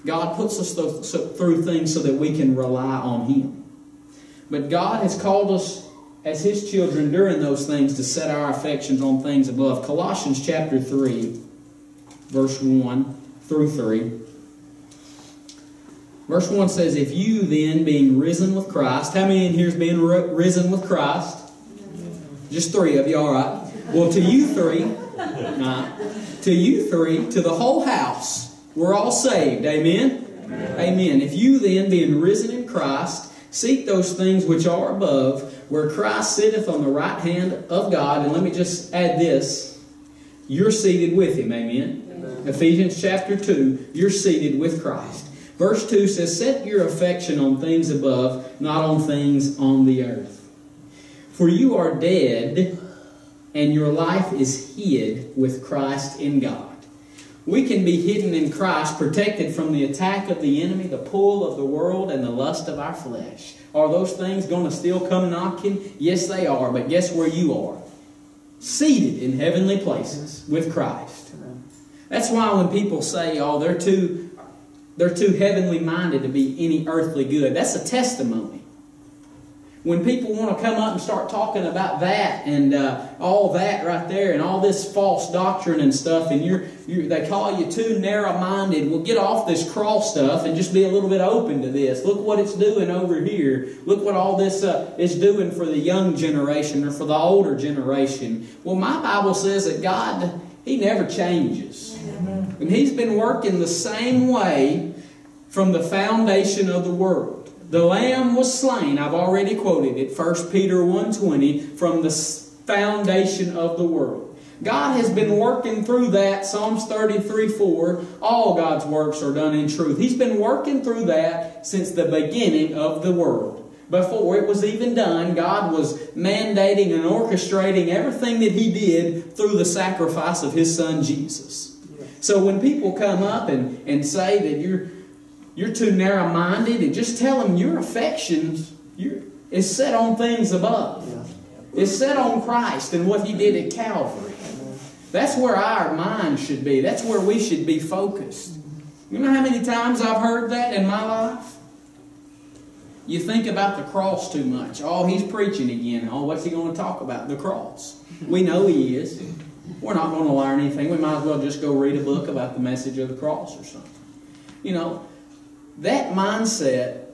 God puts us through things so that we can rely on Him. But God has called us as His children during those things to set our affections on things above. Colossians chapter 3, verse 1 through 3. Verse 1 says, If you then, being risen with Christ, how many in here being risen with Christ? Just three of you, all right. Well, to you three, to you three, to the whole house, we're all saved. Amen? Amen? Amen. If you then, being risen in Christ, seek those things which are above, where Christ sitteth on the right hand of God, and let me just add this you're seated with Him. Amen? Amen. Ephesians chapter 2, you're seated with Christ. Verse 2 says, Set your affection on things above, not on things on the earth. For you are dead and your life is hid with Christ in God. We can be hidden in Christ, protected from the attack of the enemy, the pull of the world, and the lust of our flesh. Are those things going to still come knocking? Yes, they are, but guess where you are? Seated in heavenly places with Christ. That's why when people say, oh, they're too, they're too heavenly minded to be any earthly good, that's a testimony when people want to come up and start talking about that and uh, all that right there and all this false doctrine and stuff, and you're, you're they call you too narrow-minded, well, get off this cross stuff and just be a little bit open to this. Look what it's doing over here. Look what all this uh, is doing for the young generation or for the older generation. Well, my Bible says that God, He never changes. And He's been working the same way from the foundation of the world. The lamb was slain. I've already quoted it. 1 Peter 1.20 from the foundation of the world. God has been working through that. Psalms 33 4. All God's works are done in truth. He's been working through that since the beginning of the world. Before it was even done, God was mandating and orchestrating everything that He did through the sacrifice of His Son Jesus. So when people come up and, and say that you're you're too narrow minded, and just tell them your affections, is set on things above. It's set on Christ and what He did at Calvary. That's where our mind should be. That's where we should be focused. You know how many times I've heard that in my life? You think about the cross too much. Oh, he's preaching again. Oh, what's he going to talk about? The cross. We know he is. We're not going to learn anything. We might as well just go read a book about the message of the cross or something. You know, that mindset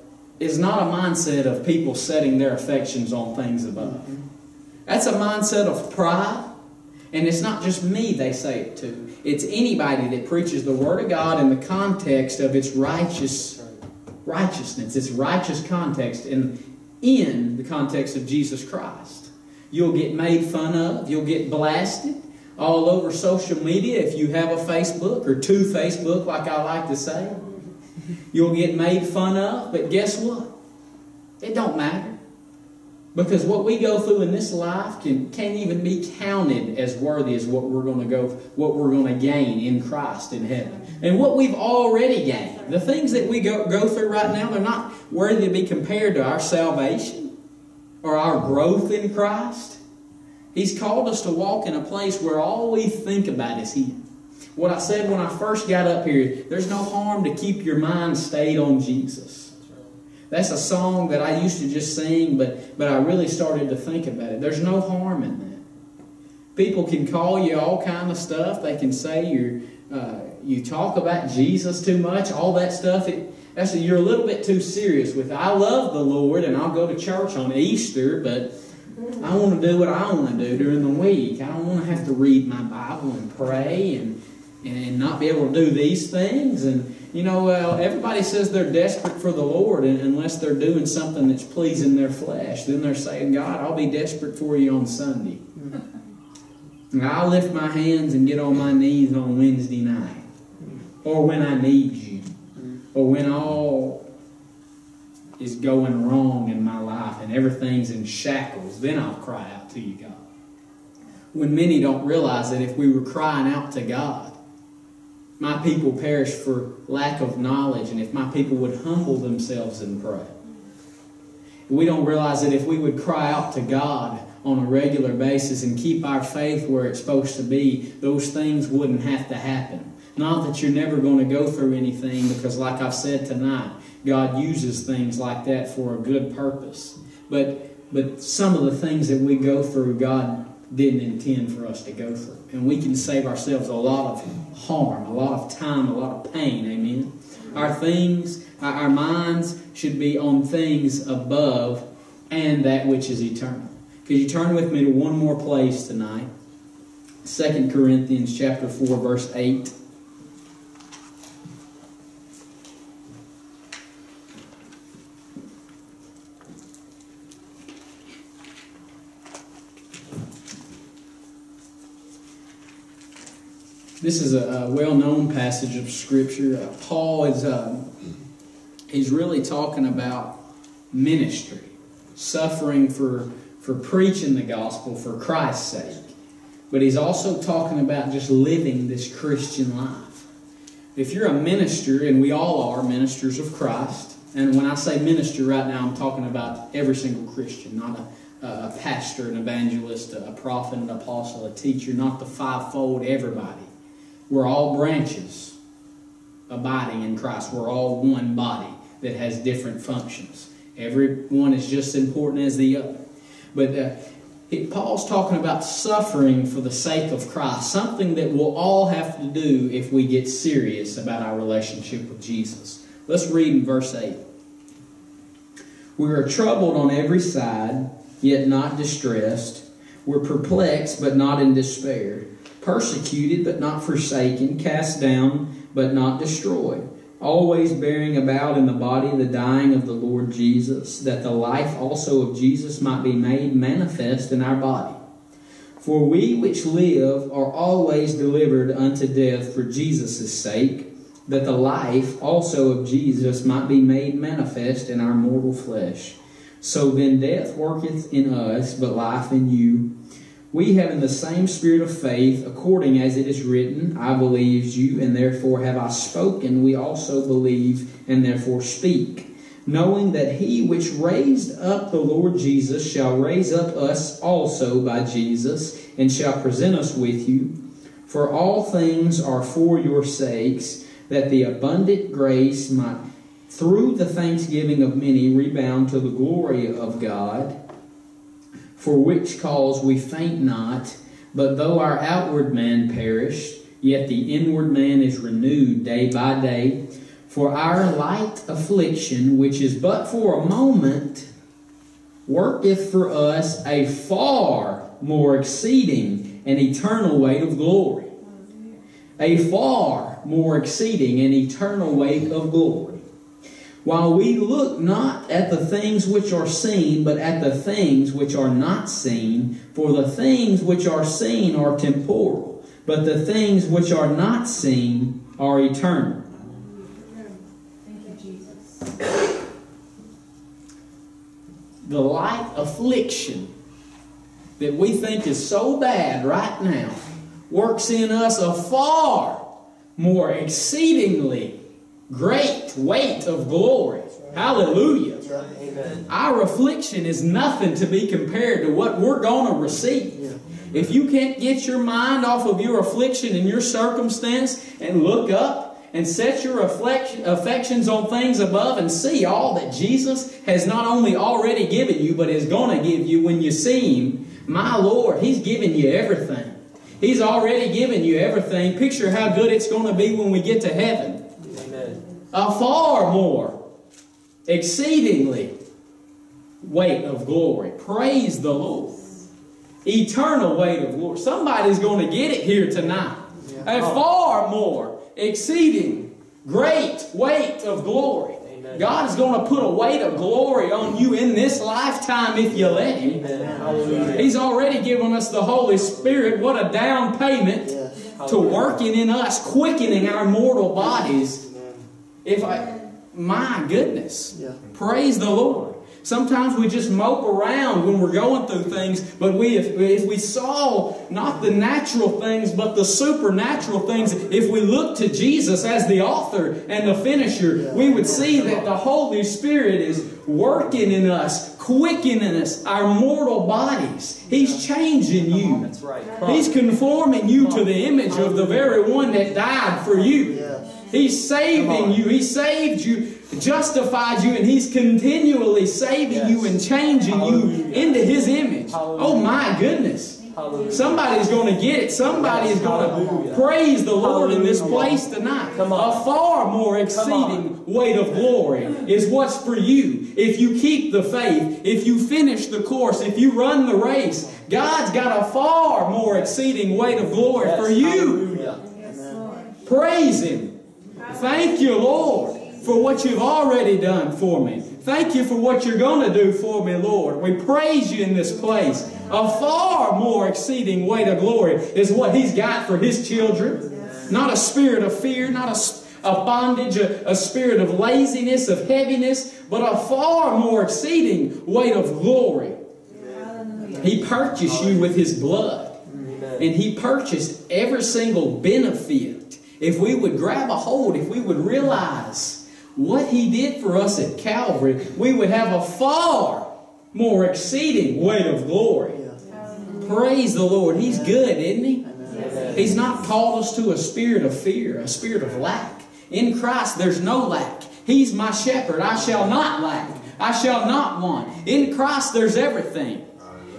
is not a mindset of people setting their affections on things above. Mm-hmm. That's a mindset of pride. And it's not just me they say it to. It's anybody that preaches the Word of God in the context of its righteous righteousness, its righteous context, and in the context of Jesus Christ. You'll get made fun of, you'll get blasted all over social media if you have a Facebook or two Facebook, like I like to say. You'll get made fun of, but guess what? It don't matter. Because what we go through in this life can, can't even be counted as worthy as what we're going to go, what we're going to gain in Christ in heaven. And what we've already gained. The things that we go, go through right now, they're not worthy to be compared to our salvation or our growth in Christ. He's called us to walk in a place where all we think about is Him. What I said when I first got up here, there's no harm to keep your mind stayed on Jesus. That's a song that I used to just sing, but, but I really started to think about it. There's no harm in that. People can call you all kind of stuff. They can say you're, uh, you talk about Jesus too much, all that stuff. It, that's, you're a little bit too serious with it. I love the Lord, and I'll go to church on Easter, but I want to do what I want to do during the week. I don't want to have to read my Bible and pray and, and not be able to do these things. And you know, uh, everybody says they're desperate for the Lord, and unless they're doing something that's pleasing their flesh, then they're saying, God, I'll be desperate for you on Sunday. And I'll lift my hands and get on my knees on Wednesday night, or when I need you, or when all is going wrong in my life and everything's in shackles, then I'll cry out to you, God. When many don't realize that if we were crying out to God, my people perish for lack of knowledge, and if my people would humble themselves and pray. We don't realize that if we would cry out to God on a regular basis and keep our faith where it's supposed to be, those things wouldn't have to happen. Not that you're never going to go through anything, because, like I've said tonight, God uses things like that for a good purpose. But, but some of the things that we go through, God didn't intend for us to go through. And we can save ourselves a lot of harm, a lot of time, a lot of pain. Amen. Our things, our minds should be on things above and that which is eternal. Could you turn with me to one more place tonight? 2 Corinthians chapter 4, verse 8. This is a, a well-known passage of Scripture. Uh, Paul is uh, he's really talking about ministry, suffering for for preaching the gospel for Christ's sake. But he's also talking about just living this Christian life. If you're a minister, and we all are ministers of Christ, and when I say minister right now, I'm talking about every single Christian, not a, a pastor, an evangelist, a prophet, an apostle, a teacher, not the fivefold, everybody. We're all branches abiding in Christ. We're all one body that has different functions. Every one is just as important as the other. But uh, it, Paul's talking about suffering for the sake of Christ, something that we'll all have to do if we get serious about our relationship with Jesus. Let's read in verse 8. We are troubled on every side, yet not distressed. We're perplexed, but not in despair persecuted but not forsaken, cast down but not destroyed, always bearing about in the body the dying of the Lord Jesus, that the life also of Jesus might be made manifest in our body. For we which live are always delivered unto death for Jesus' sake, that the life also of Jesus might be made manifest in our mortal flesh. So then death worketh in us, but life in you. We have in the same spirit of faith, according as it is written, I believed you, and therefore have I spoken. We also believe, and therefore speak. knowing that he which raised up the Lord Jesus shall raise up us also by Jesus, and shall present us with you. For all things are for your sakes, that the abundant grace might, through the thanksgiving of many, rebound to the glory of God. For which cause we faint not, but though our outward man perish, yet the inward man is renewed day by day. For our light affliction, which is but for a moment, worketh for us a far more exceeding and eternal weight of glory. A far more exceeding and eternal weight of glory. While we look not at the things which are seen, but at the things which are not seen, for the things which are seen are temporal, but the things which are not seen are eternal. Thank you, Jesus. the light affliction that we think is so bad right now works in us a far more exceedingly great weight of glory. Hallelujah. Amen. Our affliction is nothing to be compared to what we're going to receive. If you can't get your mind off of your affliction and your circumstance and look up and set your affections on things above and see all that Jesus has not only already given you, but is going to give you when you see Him, my Lord, He's given you everything. He's already given you everything. Picture how good it's going to be when we get to heaven. A far more exceedingly weight of glory. Praise the Lord. Eternal weight of glory. Somebody's going to get it here tonight. A far more exceeding great weight of glory. Amen. God is going to put a weight of glory on you in this lifetime if you let Him. Amen. He's already given us the Holy Spirit. What a down payment to working in us, quickening our mortal bodies. If I, my goodness, Yeah. praise the Lord. Sometimes we just mope around when we're going through things, but we, if, if we saw not the natural things, but the supernatural things, if we look to Jesus as the author and the finisher, we would see that the Holy Spirit is working in us, quickening us, our mortal bodies. He's changing you. That's right. He's conforming you to the image of the very one that died for you. He's saving you. He saved you, justified you, and He's continually saving you and changing you into His image. Oh my goodness. Hallelujah. Somebody's going to get it. Somebody is going to praise the Lord in this place tonight. Come on. A far more exceeding weight of glory is what's for you. If you keep the faith, if you finish the course, if you run the race, God's got a far more exceeding weight of glory Yes. for you. Hallelujah. Praise Him. Thank you, Lord, for what you've already done for me. Thank you for what you're going to do for me, Lord. We praise you in this place. A far more exceeding weight of glory is what He's got for His children. Not a spirit of fear, not a, a bondage, a, a spirit of laziness, of heaviness, but a far more exceeding weight of glory. He purchased you with His blood. And He purchased every single benefit. If we would grab a hold, if we would realize what He did for us at Calvary, we would have a far more exceeding weight of glory. Praise the Lord. He's good, isn't He? He's not called us to a spirit of fear, a spirit of lack. In Christ, there's no lack. He's my shepherd. I shall not lack. I shall not want. In Christ, there's everything.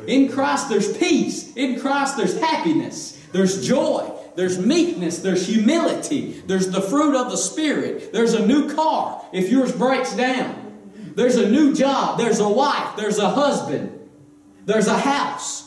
In Christ, there's peace. In Christ, there's happiness. There's joy. There's meekness. There's humility. There's the fruit of the Spirit. There's a new car if yours breaks down. There's a new job. There's a wife. There's a husband. There's a house.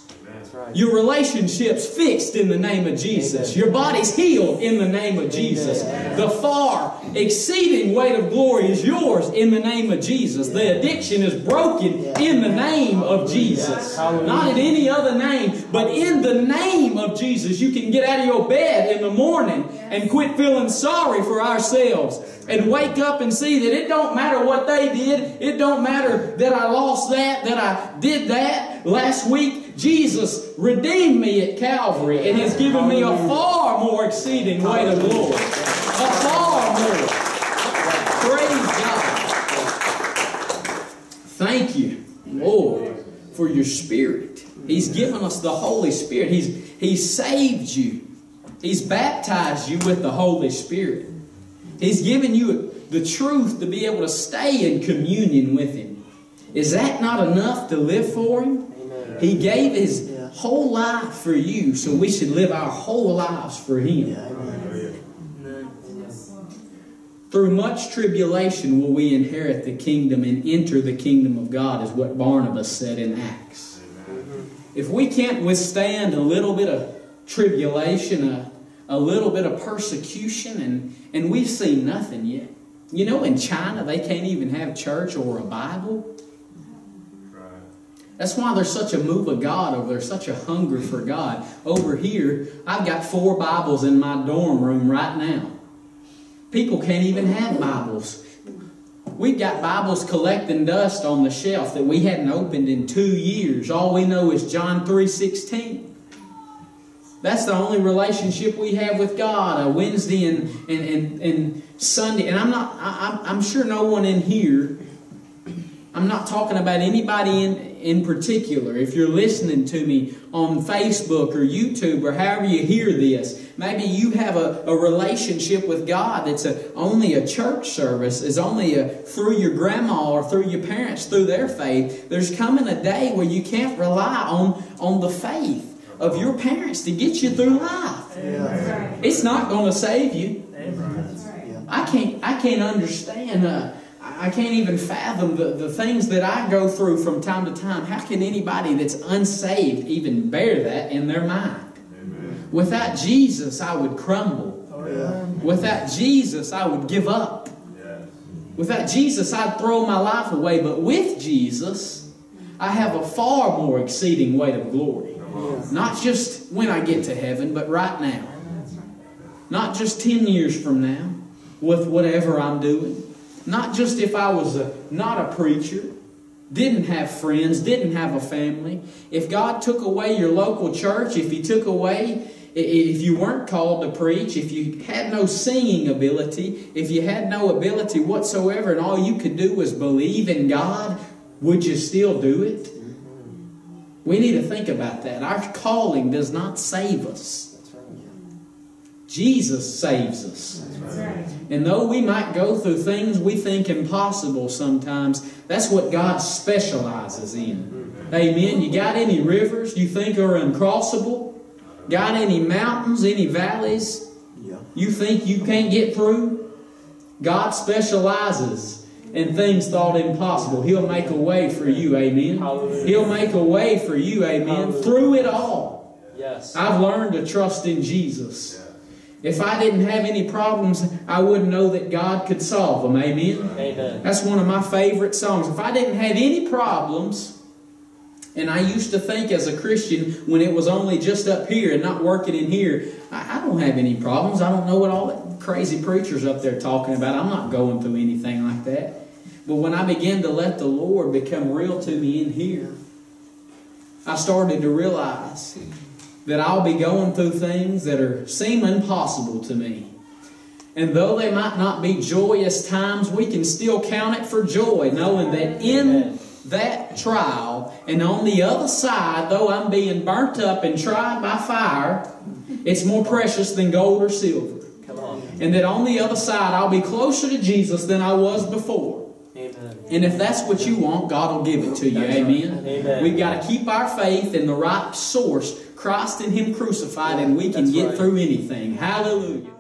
Your relationship's fixed in the name of Jesus. Your body's healed in the name of Jesus. The far exceeding weight of glory is yours in the name of Jesus. The addiction is broken in the name of Jesus. Not in any other name, but in the name of Jesus. You can get out of your bed in the morning and quit feeling sorry for ourselves and wake up and see that it don't matter what they did. It don't matter that I lost that, that I did that last week. Jesus redeemed me at Calvary and has given me a far more exceeding weight of glory. A far more. Praise God. Thank you, Lord, for your Spirit. He's given us the Holy Spirit. He's, he's saved you. He's baptized you with the Holy Spirit. He's given you the truth to be able to stay in communion with Him. Is that not enough to live for Him? Amen. He gave His Yeah. whole life for you, so we should live our whole lives for Him. Yeah, amen. Through much tribulation will we inherit the kingdom and enter the kingdom of God, is what Barnabas said in Acts. If we can't withstand a little bit of tribulation, a, a little bit of persecution, and, and we've seen nothing yet. You know, in China, they can't even have church or a Bible. That's why there's such a move of God over there, such a hunger for God. Over here, I've got four Bibles in my dorm room right now. People can't even have Bibles. We've got Bibles collecting dust on the shelf that we hadn't opened in two years. All we know is John 3.16. That's the only relationship we have with God, a Wednesday and, and, and, and Sunday. And I'm not, I, I'm, I'm sure no one in here, I'm not talking about anybody in, in particular. If you're listening to me on Facebook or YouTube or however you hear this, maybe you have a, a relationship with God that's a, only a church service, is only a, through your grandma or through your parents, through their faith. There's coming a day where you can't rely on, on the faith of your parents to get you through life. It's not going to save you. I can't I can't understand uh, I I can't even fathom the, the things that I go through from time to time. How can anybody that's unsaved even bear that in their mind? Without Jesus, I would crumble. Oh, yeah. Without Jesus, I would give up. Without Jesus, I'd throw my life away. But with Jesus, I have a far more exceeding weight of glory. Not just when I get to heaven, but right now. Not just 10 years from now, with whatever I'm doing. Not just if I was a, not a preacher, didn't have friends, didn't have a family. If God took away your local church, if He took away, if you weren't called to preach, if you had no singing ability, if you had no ability whatsoever, and all you could do was believe in God, would you still do it? Mm-hmm. We need to think about that. Our calling does not save us. That's right. Jesus saves us. And though we might go through things we think impossible sometimes, that's what God specializes in. Amen. You got any rivers you think are uncrossable? Got any mountains, any valleys you think you can't get through? God specializes in things thought impossible. He'll make a way for you. Amen. He'll make a way for you. Amen. Through it all. Yes. I've learned to trust in Jesus. If I didn't have any problems, I wouldn't know that God could solve them. Amen. Amen. That's one of my favorite songs. If I didn't have any problems, and I used to think as a Christian when it was only just up here and not working in here, I, I don't have any problems. I don't know what all that crazy preachers up there talking about. I'm not going through anything like that. But when I began to let the Lord become real to me in here, I started to realize that I'll be going through things that are seem impossible to me. And though they might not be joyous times, we can still count it for joy, knowing that in that trial and on the other side, though I'm being burnt up and tried by fire, it's more precious than gold or silver. Come on. And that on the other side, I'll be closer to Jesus than I was before. Amen. And if that's what you want, God will give it to you. Amen. Amen. We've got to keep our faith in the right source, Christ and Him crucified, and we can get right. through anything. Hallelujah.